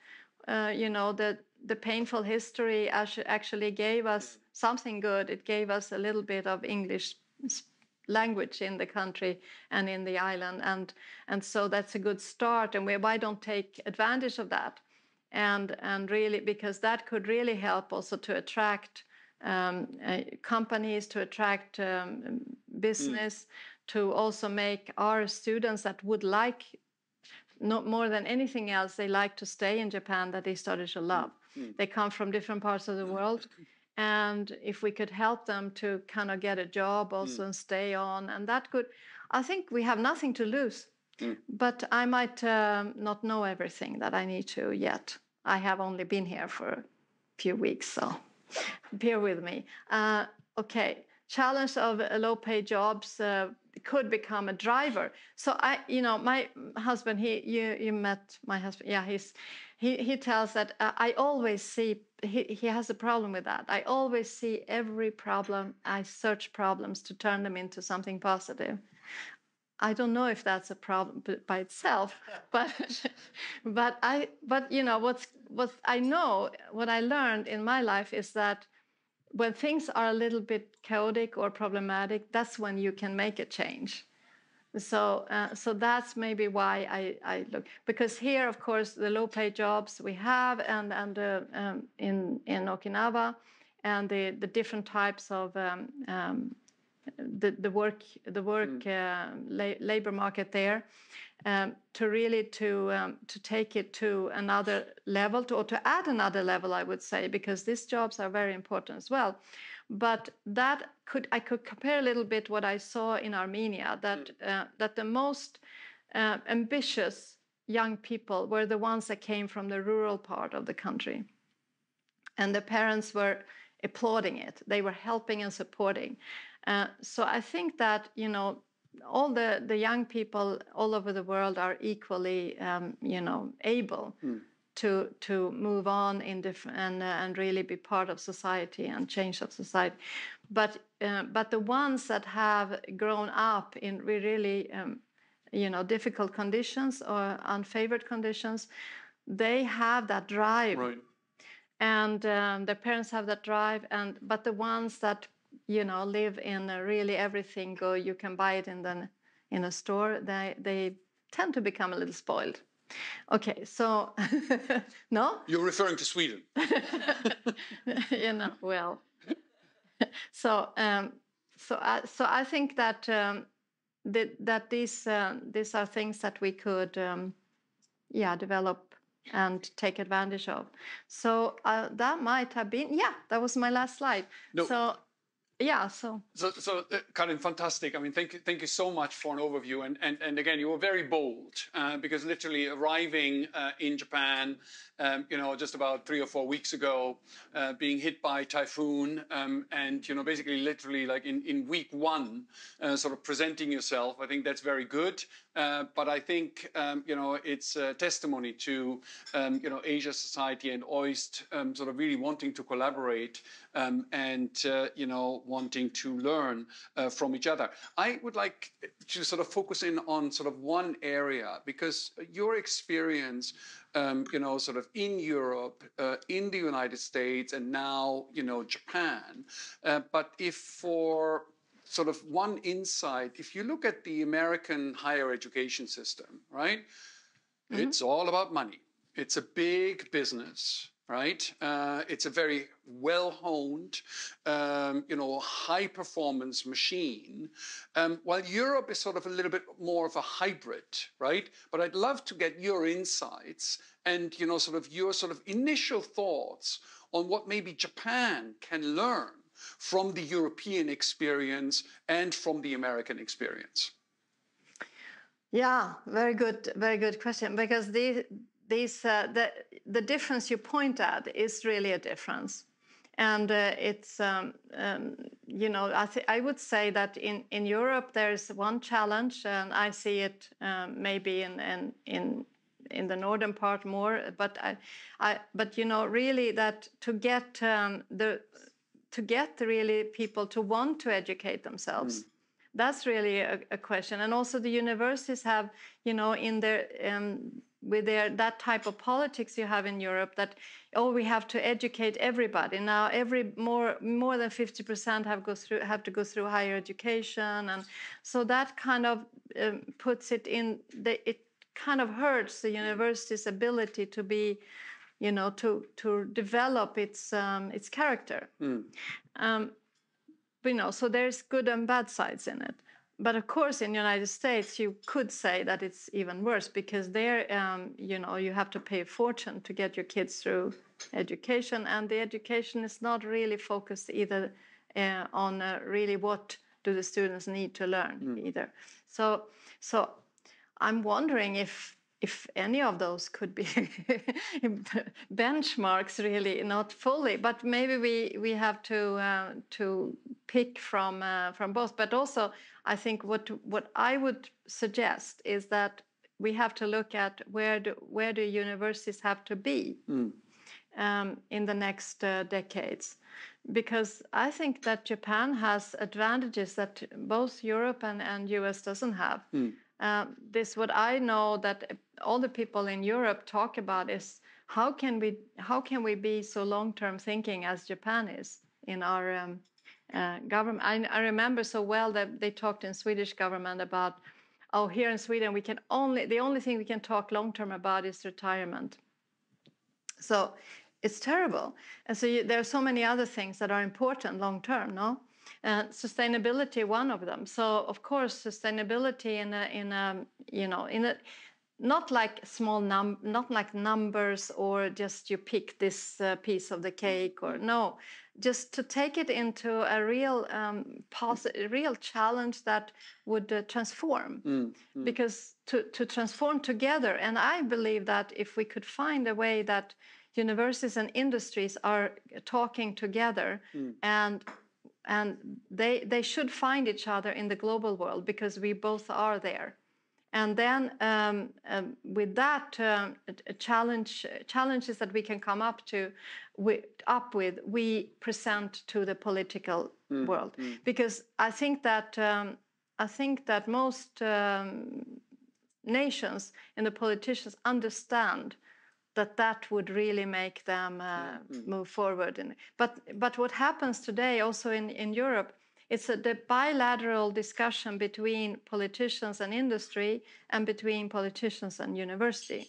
uh, you know, the the painful history actually gave us something good. It gave us a little bit of English language in the country and in the island, and and so that's a good start. And we, why don't take advantage of that? And and really because that could really help also to attract um, uh, companies to attract um, business mm. to also make our students that would like not more than anything else they like to stay in japan that they started to love mm. they come from different parts of the world and if we could help them to kind of get a job also mm. and stay on and that could i think we have nothing to lose Mm. But I might um, not know everything that I need to yet. I have only been here for a few weeks, so bear with me. Uh, okay, challenge of low-paid jobs. Uh, could become a driver. So I, you know, my husband, he, you, you met my husband. Yeah, he's, he, he tells that uh, I always see. He, he has a problem with that. I always see every problem. I search problems to turn them into something positive. I don't know if that's a problem by itself, but but I but you know what's what I know what I learned in my life is that when things are a little bit chaotic or problematic, that's when you can make a change. So uh, so that's maybe why I, I look because here of course the low paid jobs we have and and uh, um, in in Okinawa and the the different types of um, um, the, the work the work mm. uh, la- labor market there um, to really to um, to take it to another level to, or to add another level I would say because these jobs are very important as well but that could I could compare a little bit what I saw in Armenia that mm. uh, that the most uh, ambitious young people were the ones that came from the rural part of the country and the parents were applauding it they were helping and supporting uh, so I think that you know all the the young people all over the world are equally um, you know able mm. to to move on in different and uh, and really be part of society and change of society. But uh, but the ones that have grown up in really um, you know difficult conditions or unfavored conditions, they have that drive. Right. And um, their parents have that drive, and but the ones that you know live in really everything go you can buy it in the in a store they they tend to become a little spoiled. Okay so no? You're referring to sweden. You know well so um so i so i think that um that, that these uh, these are things that we could um yeah develop and take advantage of. So uh, that might have been yeah that was my last slide. No. so yeah so. So so uh, Karin, fantastic. I mean thank you thank you so much for an overview. And and, and again you were very bold uh, because literally arriving uh, in japan um, you know just about three or four weeks ago uh, being hit by typhoon um, and you know basically literally like in in week one uh, sort of presenting yourself i think that's very good uh, but I think um, you know it's a testimony to um, you know Asia Society and OIST um, sort of really wanting to collaborate um, and uh, you know wanting to learn uh, from each other. I would like to sort of focus in on sort of one area because your experience. Um, you know, sort of in Europe, uh, in the United States, and now, you know, Japan. Uh, but if for sort of one insight. If you look at the American higher education system, right, mm-hmm. it's all about money. It's a big business, right? Uh, it's a very well honed, um, you know, high performance machine. Um, while Europe is sort of a little bit more of a hybrid, right? But I'd love to get your insights and, you know, sort of your sort of initial thoughts on what maybe Japan can learn from the European experience and from the American experience? Yeah, very good, very good question. Because the, these, uh, the, the difference you point at is really a difference. And uh, it's, um, um, you know, I, th- I would say that in, in Europe there's one challenge, and I see it um, maybe in, in, in in the northern part more but i, I but you know really that to get um, the to get really people to want to educate themselves. Mm. That's really a, a, question, and also the universities have, you know, in their um, with their that type of politics you have in Europe that oh we have to educate everybody now every more more than 50% have go through have to go through higher education and so that kind of um, puts it in the, it kind of hurts the university's ability to be you know, to to develop its um, its character. Mm. Um, you know, so there's good and bad sides in it. But of course, in the United States, you could say that it's even worse because there, um, you know, you have to pay a fortune to get your kids through education, and the education is not really focused either uh, on uh, really what do the students need to learn mm. either. So, so I'm wondering if if any of those could be benchmarks really not fully but maybe we we have to uh, to pick from uh, from both but also i think what what i would suggest is that we have to look at where do where do universities have to be mm. um, in the next uh, decades because i think that japan has advantages that both europe and, and us doesn't have mm. Um, this what I know that all the people in Europe talk about is how can we how can we be so long term thinking as Japan is in our um, uh, government. I, I, remember so well that they talked in Swedish government about oh here in Sweden we can only the only thing we can talk long term about is retirement. So it's terrible, and so you, there are so many other things that are important long term. No uh, sustainability one of them so of course sustainability in a in a you know in a not like small num not like numbers or just you pick this uh, piece of the cake or no just to take it into a real um, real challenge that would uh, transform mm, mm. because to, to transform together and i believe that if we could find a way that universities and industries are talking together mm. and and they they should find each other in the global world because we both are there and then um, um, with that um, challenge challenges that we can come up to we, up with we present to the political mm. world mm. because i think that um, i think that most um, nations and the politicians understand that that would really make them uh, mm-hmm. move forward. And, but but what happens today, also in in Europe, it's a, the bilateral discussion between politicians and industry, and between politicians and university,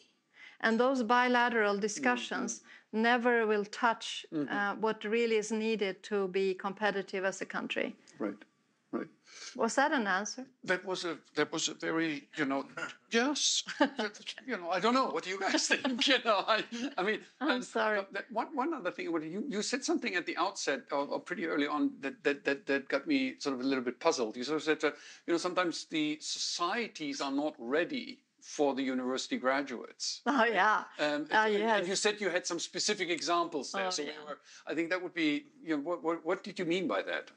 and those bilateral discussions mm-hmm. never will touch mm-hmm. uh, what really is needed to be competitive as a country. Right. Right. Was that an answer? That was a that was a very you know yes you know I don't know what do you guys think you know I I mean I'm sorry. That, one one other thing you you said something at the outset or, or, pretty early on that, that that that got me sort of a little bit puzzled. You sort of said that you know sometimes the societies are not ready for the university graduates. Oh yeah. Um, uh, yes. And you said you had some specific examples there. Oh, so yeah. we were, I think that would be you know what, what what did you mean by that?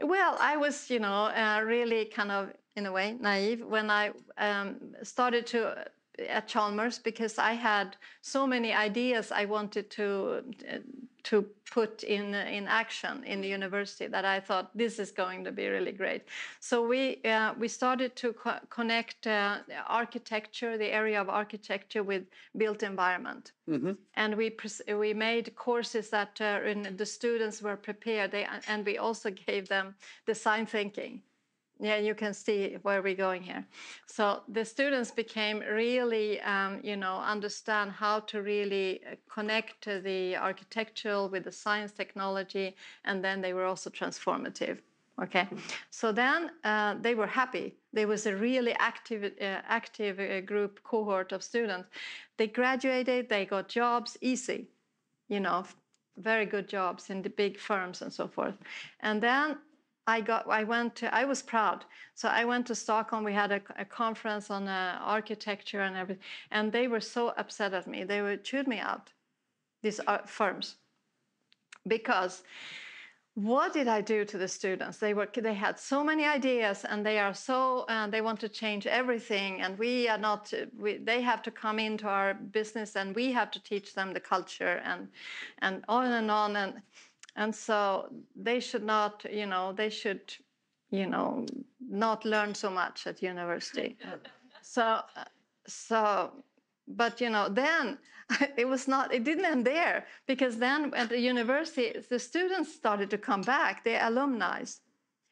Well, I was, you know, uh, really kind of, in a way, naive when I um, started to uh, at Chalmers because I had so many ideas I wanted to uh, to put in in action in the university that I thought this is going to be really great. So we uh, we started to co connect uh, architecture, the area of architecture, with built environment, mm -hmm. and we we made courses that uh, the students were prepared. They, and we also gave them design thinking yeah, you can see where we're going here. So the students became really, um, you know, understand how to really uh, connect the architectural with the science technology, and then they were also transformative. Okay, so then uh, they were happy. There was a really active, uh, active uh, group cohort of students. They graduated, they got jobs easy, you know, very good jobs in the big firms and so forth. And then I got I went to I was proud. So I went to Stockholm. We had a, a conference on uh, architecture and everything, and they were so upset at me. They would chewed me out. These uh, firms, because what did I do to the students? They were they had so many ideas, and they are so uh, they want to change everything, and we are not. We, they have to come into our business, and we have to teach them the culture, and and on and on and and so they should not you know they should you know not learn so much at university so so but you know then it was not it didn't end there because then at the university the students started to come back the alumni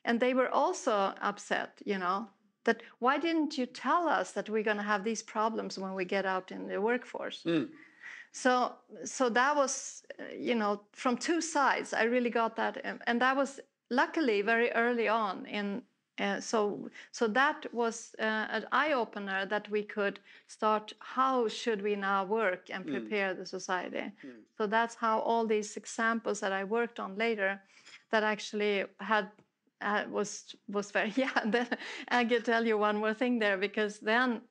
and they were also upset you know that why didn't you tell us that we're going to have these problems when we get out in the workforce mm. So, so that was, uh, you know, from two sides. I really got that, and that was luckily very early on in. Uh, so, so that was uh, an eye opener that we could start. How should we now work and mm. prepare mm. the society? Mm. So that's how all these examples that I worked on later, that actually had uh, was was very yeah. Then I can tell you one more thing there because then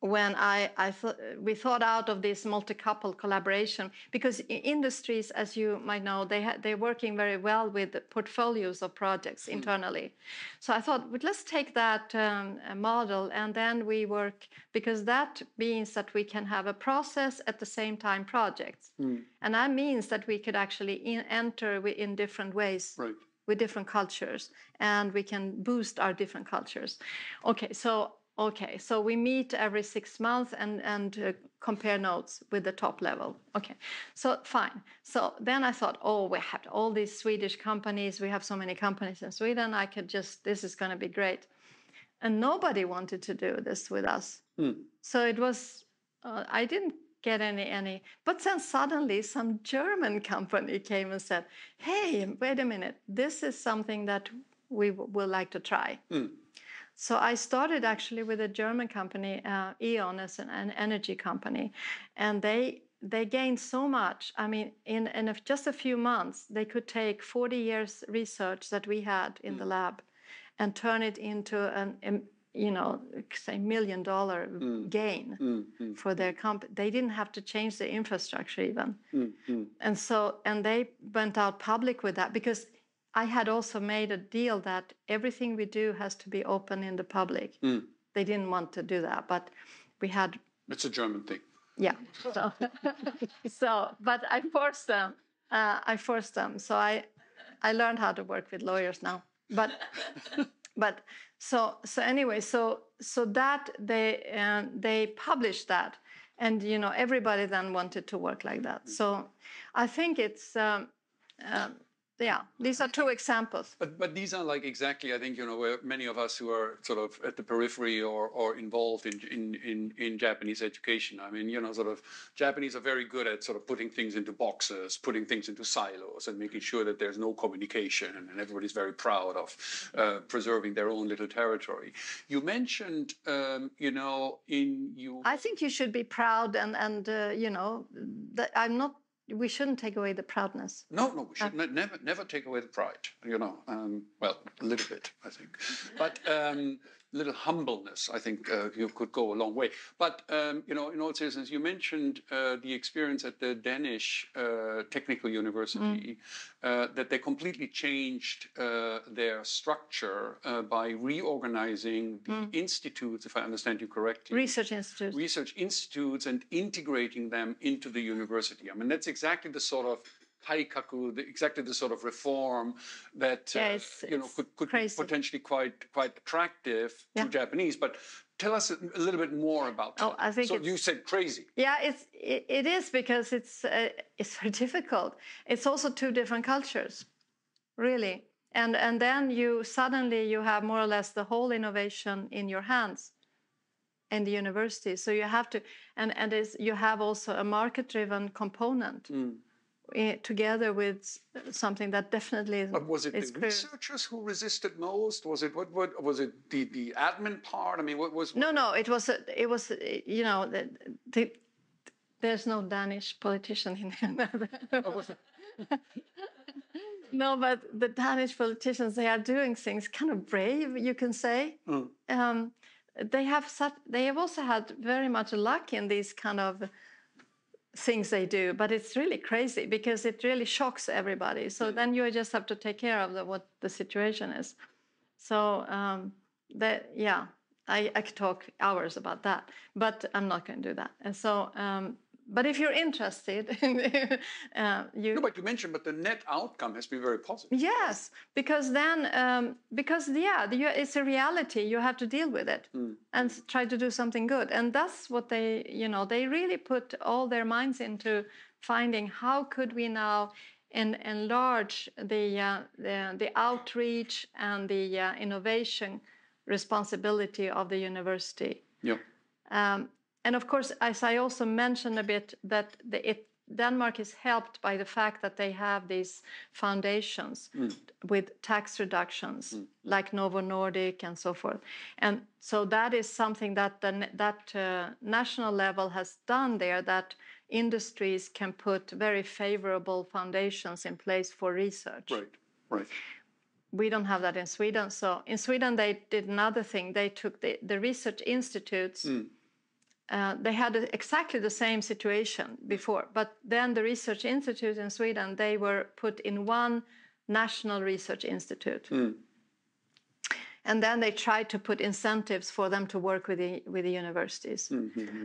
when I, I thought we thought out of this multi-couple collaboration because industries, as you might know, they they're working very well with portfolios of projects mm. internally. So I thought, well, let's take that um, model and then we work because that means that we can have a process at the same time projects, mm. and that means that we could actually in, enter in different ways. Right with different cultures and we can boost our different cultures okay so Okay, so we meet every six months and, and uh, compare notes with the top level. Okay, so fine. So then I thought, oh, we have all these Swedish companies. We have so many companies in Sweden. I could just, this is going to be great. And nobody wanted to do this with us. Hmm. So it was, uh, I didn't get any, any. But then suddenly some German company came and said, hey, wait a minute, this is something that we would like to try. Hmm. So I started actually with a German company, uh, E.ON, as an, an, energy company, and they they gained so much. I mean, in in a, just a few months, they could take 40 years research that we had in mm. the lab, and turn it into an, you know, say million dollar mm. gain mm, mm, for their company. They didn't have to change the infrastructure even. Mm, mm. And so, and they went out public with that because I had also made a deal that everything we do has to be open in the public. Mm. They didn't want to do that, but we had. It's a German thing. Yeah. So, so but I forced them. Uh, I forced them. So I, I learned how to work with lawyers now. But, but so so anyway, so so that they uh, they published that, and you know everybody then wanted to work like that. So I think it's. Um, um, yeah these are two examples. But but these are like exactly i think you know where many of us who are sort of at the periphery or or involved in in in, in japanese education i mean you know sort of japanese are very good at sort of putting things into boxes putting things into silos and making sure that there's no communication and everybody's very proud of uh, preserving their own little territory. You mentioned um, you know in you i think you should be proud and and uh, you know that i'm not we shouldn't take away the proudness. No, no, we should uh, never, never take away the pride. You know, um, well, a little bit, I think, but um, little humbleness, I think, uh, you could go a long way. But um, you know, in all seriousness, you mentioned uh, the experience at the Danish uh, Technical University, mm. Uh, that they completely changed uh, their structure uh, by reorganizing the mm. institutes, if I understand you correctly, research institutes, research institutes, and integrating them into the university. I mean, that's exactly the sort of Kaikaku, the, exactly the sort of reform that yeah, uh, you know could, could be potentially quite quite attractive yeah. to Japanese. But tell us a, little bit more about oh, I think so you said crazy. Yeah, it's it, it is because it's uh, it's very difficult. It's also two different cultures, really. And and then you suddenly you have more or less the whole innovation in your hands in the university. So you have to and and you have also a market driven component. Mm Eh, together with something that definitely but was it the researchers who resisted most? Was it what, what was it the, the admin part? I mean what was no no it was it was you know the, the there's no danish politician in oh, no but the danish politicians they are doing things kind of brave you can say. Mm. um, they have such they have also had very much luck in these kind of things they do but it's really crazy because it really shocks everybody. So mm. then you just have to take care of the, what the situation is. So um, that yeah I, I could talk hours about that but i'm not going to do that. And so um, but if you're interested, uh, you. No, but you mentioned, but the net outcome has been very positive. Yes, because then, um, because yeah, it's a reality. You have to deal with it mm. and try to do something good, and that's what they, you know, they really put all their minds into finding how could we now en- enlarge the, uh, the the outreach and the uh, innovation responsibility of the university. Yeah. Um, and of course, as I also mentioned a bit, that the, it, Denmark is helped by the fact that they have these foundations mm. with tax reductions, mm. like Novo Nordisk and so forth. And so that is something that the, that uh, national level has done there. That industries can put very favorable foundations in place for research. Right. Right. We don't have that in Sweden. So in Sweden, they did another thing. They took the, the research institutes. Mm uh, they had exactly the same situation before, but then the research institute in Sweden they were put in one national research institute. Mm. And then they tried to put incentives for them to work with the with the universities. Mm-hmm.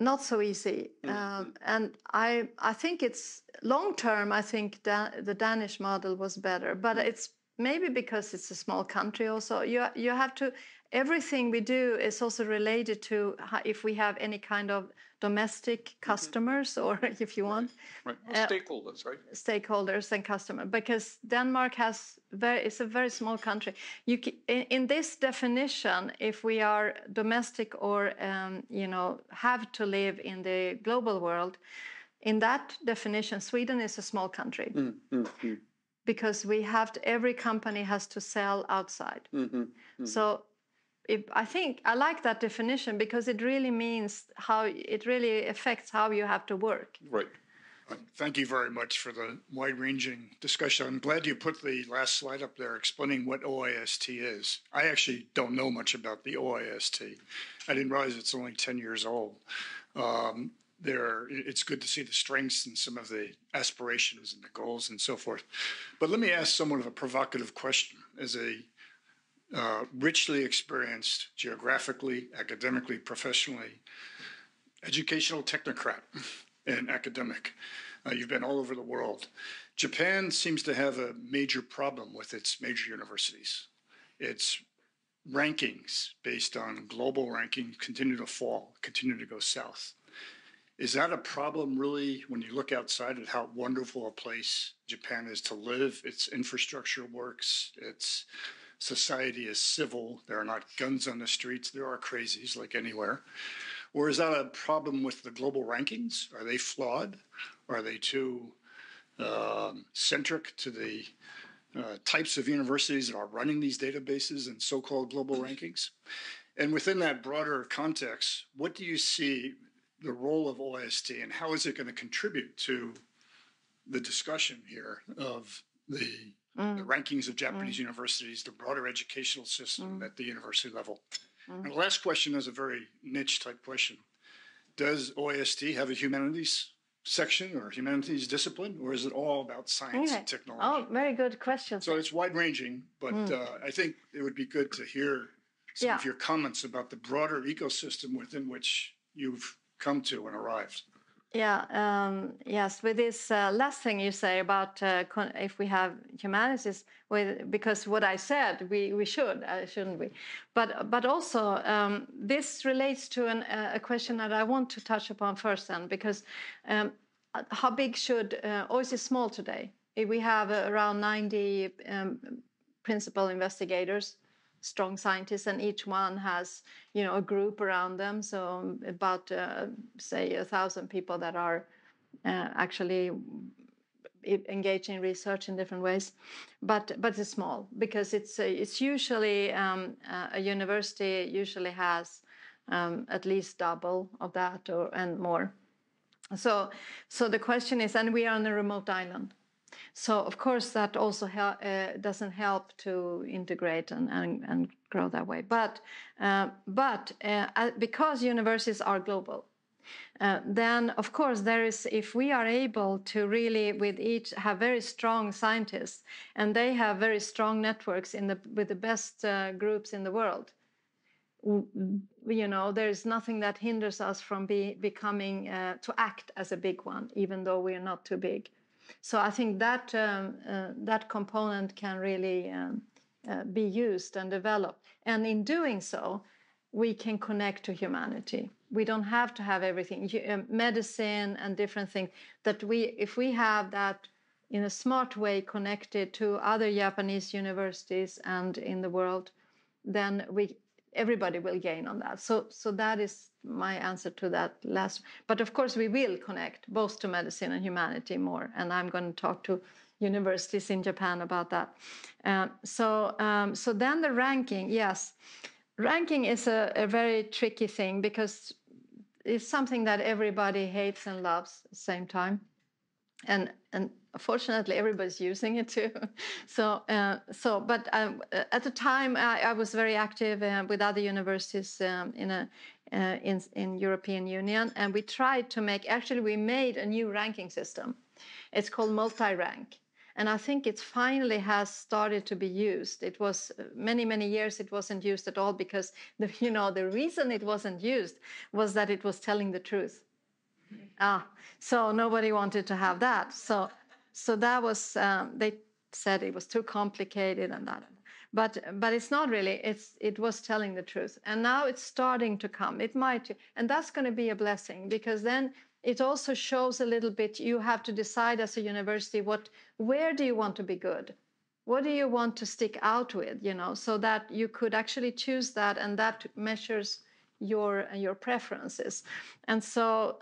Not so easy, um, and I I think it's long term. I think da- the Danish model was better, but it's maybe because it's a small country. Also, you you have to everything we do is also related to how, if we have any kind of domestic customers or if you want Right. Well, stakeholders, right? stakeholders and customer because denmark has very it's a very small country you ca- in, in this definition if we are domestic or um, you know have to live in the global world in that definition sweden is a small country Mm, mm, mm, because we have to, every company has to sell outside mhm. so if, I think I like that definition because it really means how it really affects how you have to work. Right. Thank you very much for the wide ranging discussion. I'm glad you put the last slide up there explaining what OIST is. I actually don't know much about the OIST. I didn't realize it's only 10 years old. Um, there, it's good to see the strengths and some of the aspirations and the goals and so forth. But let me ask somewhat of a provocative question. As a uh, richly experienced geographically, academically, professionally, educational technocrat and academic. Uh, you've been all over the world. Japan seems to have a major problem with its major universities. Its rankings, based on global rankings, continue to fall, continue to go south. Is that a problem, really, when you look outside at how wonderful a place Japan is to live? Its infrastructure works, its society is civil, there are not guns on the streets, there are crazies like anywhere. Or is that a problem with the global rankings? Are they flawed? Are they too um, centric to the uh, types of universities that are running these databases and so called global rankings? And within that broader context, what do you see the role of OIST and how is it going to contribute to the discussion here of the, the mm. rankings of Japanese mm. universities, the broader educational system mm. at the university level? And the last question is a very niche type question. Does OIST have a humanities section or humanities discipline, or is it all about science and technology? Oh, very good question. So it's wide ranging, but uh, I think it would be good to hear some Yeah. of your comments about the broader ecosystem within which you've come to and arrived. Yeah, um, yes. With this uh, last thing you say about uh, if we have humanities, with because what I said, we, we should, uh, shouldn't we? But but also um, this relates to an, uh, a question that I want to touch upon first, then, because um, uh, how big should uh, OIST is small today? If We have around ninety um, principal investigators strong scientists and each one has you know a group around them. So about uh, say a thousand people that are uh, actually engaged in research in different ways. But but it's small because it's uh, it's usually um, uh, a university usually has um, at least double of that or and more. So so the question is and we are on a remote island so of course that also hel- uh, doesn't help to integrate and, and, and grow that way. But uh, but uh, uh, because universities are global, uh, then of course there is if we are able to really with each have very strong scientists and they have very strong networks in the with the best uh, groups in the world you know there is nothing that hinders us from be, becoming to act as a big one even though we are not too big so I think that um, uh, that component can really um, uh, be used and developed, and in doing so, we can connect to humanity. We don't have to have everything, um, medicine and different things. That we, if we have that in a smart way connected to other Japanese universities and in the world, then we everybody will gain on that. So so that is my answer to that last. But of course, we will connect both to medicine and humanity more, and I'm going to talk to universities in Japan about that. Um, so um, so then the ranking, yes, ranking is a, a very tricky thing because it's something that everybody hates and loves at the same time and and fortunately everybody's using it too so uh, so but um, at the time I, I was very active uh, with other universities um, in a uh, in in European Union and we tried to make actually we made a new ranking system it's called multi-rank and I think it finally has started to be used. It was uh, many many years it wasn't used at all because the you know the reason it wasn't used was that it was telling the truth. Ah, so nobody wanted to have that. So so that was um, they said it was too complicated and that. But but it's not really it's it was telling the truth. And now it's starting to come. It might and that's going to be a blessing because then it also shows a little bit you have to decide as a university what where do you want to be good? What do you want to stick out with you know so that you could actually choose that and that measures your your preferences. And so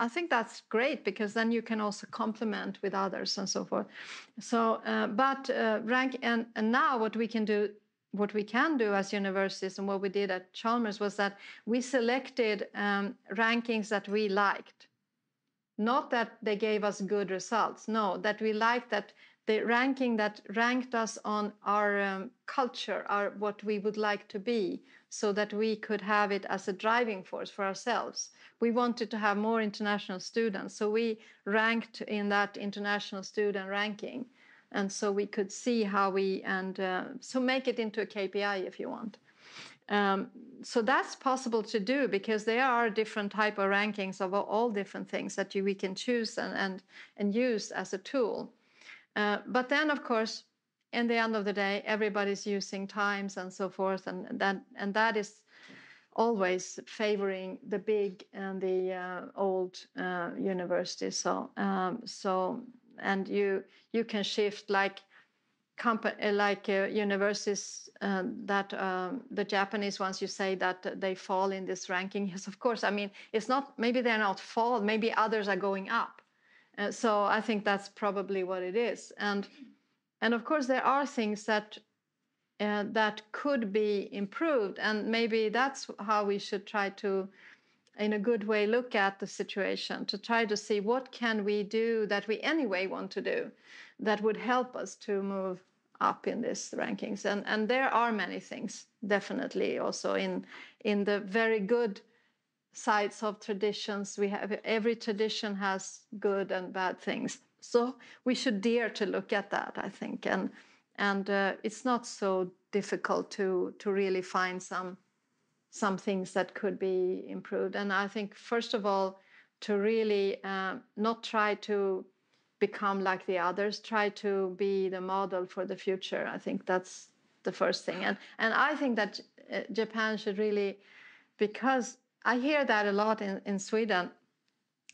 I think that's great because then you can also complement with others and so forth. So, uh, but uh, rank and, and now what we can do, what we can do as universities and what we did at Chalmers was that we selected um, rankings that we liked. Not that they gave us good results, no, that we liked that the ranking that ranked us on our um, culture, our what we would like to be, so that we could have it as a driving force for ourselves. We wanted to have more international students, so we ranked in that international student ranking, and so we could see how we and uh, so make it into a KPI if you want. Um, so that's possible to do because there are different type of rankings of all different things that you, we can choose and, and and use as a tool. Uh, but then, of course, in the end of the day, everybody's using times and so forth, and that and that is always favoring the big and the uh, old uh, universities. So um, so and you you can shift like company uh, like uh, universities uh, that um, the Japanese ones you say that they fall in this ranking. Yes, of course. I mean, it's not maybe they're not fall. Maybe others are going up. Uh, so I think that's probably what it is. And and of course, there are things that uh, that could be improved, and maybe that's how we should try to, in a good way, look at the situation to try to see what can we do that we anyway want to do, that would help us to move up in these rankings. And and there are many things definitely also in in the very good sides of traditions we have every tradition has good and bad things so we should dare to look at that, I think, and and uh, it's not so difficult to to really find some some things that could be improved. And I think first of all to really uh, not try to become like the others, try to be the model for the future. I think that's the first thing. And and I think that uh, Japan should really because I hear that a lot in, in Sweden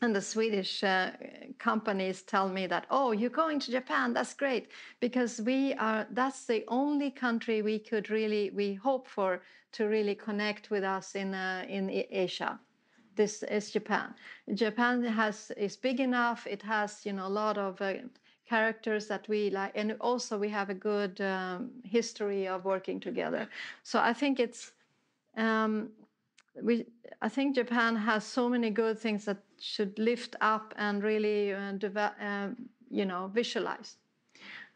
and the Swedish uh, companies tell me that, oh, you're going to Japan, that's great, because we are, that's the only country we could really, we hope for to really connect with us in, uh, in Asia. This is Japan. Japan has, is big enough, it has, you know, a lot of uh, characters that we like, and also we have a good um, history of working together. So I think it's, um, we I think Japan has so many good things that should lift up and really uh, uh, you know visualize.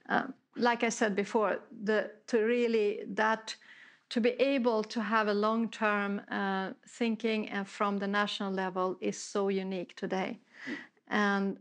Um, like I said before, the to really that to be able to have a long-term uh, thinking and from the national level is so unique today, mm. and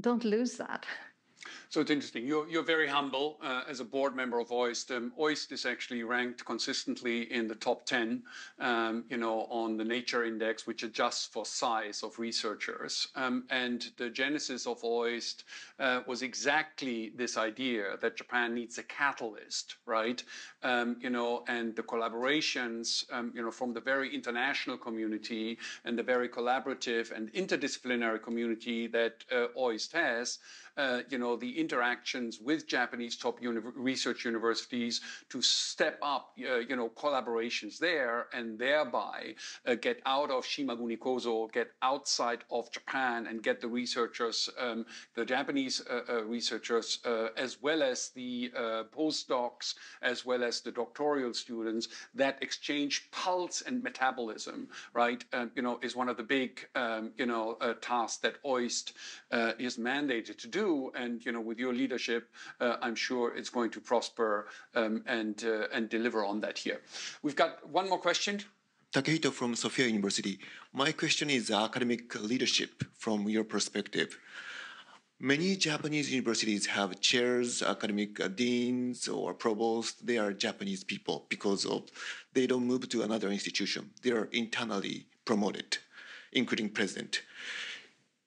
don't lose that. So it's interesting. You're, you're very humble uh, as a board member of OIST. Um, OIST is actually ranked consistently in the top 10, um, you know, on the Nature Index, which adjusts for size of researchers. Um, and the genesis of OIST uh, was exactly this idea that Japan needs a catalyst, right? Um, you know, and the collaborations, um, you know, from the very international community and the very collaborative and interdisciplinary community that uh, OIST has, uh, you know, the interactions with Japanese top uni- research universities to step up, uh, you know, collaborations there and thereby uh, get out of Shimaguni Kozo, get outside of Japan and get the researchers, um, the Japanese uh, uh, researchers, uh, as well as the postdocs, as well as the doctoral students that exchange pulse and metabolism, right? Um, you know, is one of the big, um, you know, tasks that OIST is mandated to do. And, you know, with your leadership, I'm sure it's going to prosper um, and, and deliver on that here. We've got one more question. Takehito from Sophia University. My question is academic leadership from your perspective. Many Japanese universities have chairs, academic deans, or provosts. They are Japanese people because of they don't move to another institution. They are internally promoted, including president.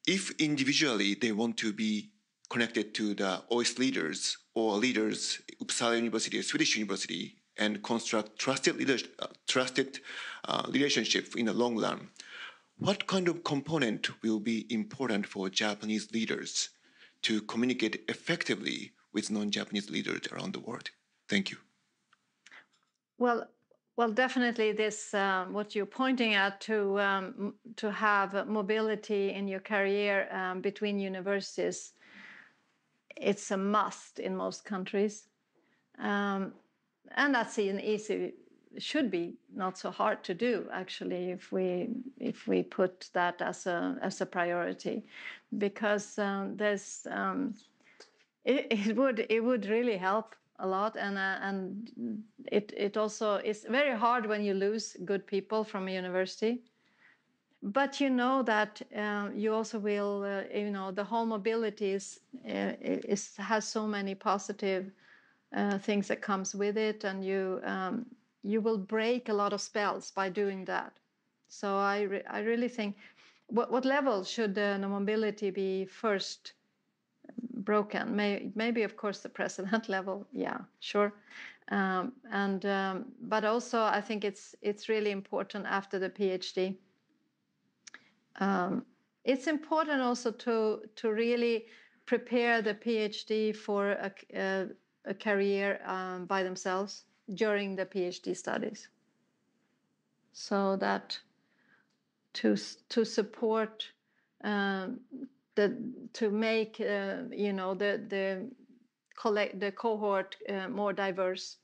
If individually they want to be connected to the OIST leaders or leaders, Uppsala University, Swedish University, and construct trusted, uh, trusted uh, relationship in the long run. What kind of component will be important for Japanese leaders to communicate effectively with non-Japanese leaders around the world? Thank you. Well, well, definitely this um, what you're pointing at to um, to have mobility in your career um, between universities. It's a must in most countries. Um, and that's an easy should be not so hard to do actually if we if we put that as a as a priority. Because um, there's um, it, it would it would really help a lot. And uh, and it it also is very hard when you lose good people from a university but you know that uh, you also will uh, you know the whole mobility is, uh, is has so many positive uh, things that comes with it, and you um, you will break a lot of spells by doing that. So I re- I really think what what level should the mobility be first broken? May, maybe of course the president level, yeah, sure. Um, and um, but also I think it's it's really important after the PhD. Um, it's important also to to really prepare the PhD for a, a a career um, by themselves during the PhD studies. So that to to support um, the to make uh, you know the the collect the cohort uh, more diverse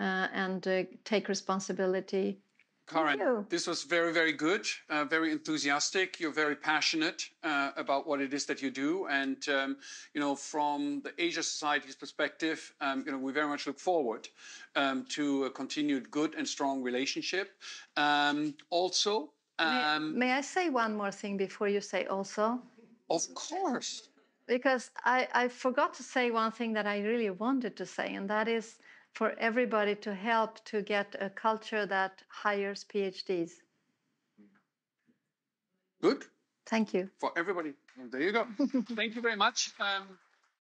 uh, and uh, take responsibility Karin, this was very, very good, uh, very enthusiastic. You're very passionate uh, about what it is that you do. And, um, you know, from the Asia Society's perspective, um, you know, we very much look forward um, to a continued good and strong relationship. Um, also, may, um, may I say one more thing before you say also? Of course. Because I, I forgot to say one thing that I really wanted to say, and that is for everybody to help to get a culture that hires PhDs. Good. Thank you. For everybody. There you go. Thank you very much. Um,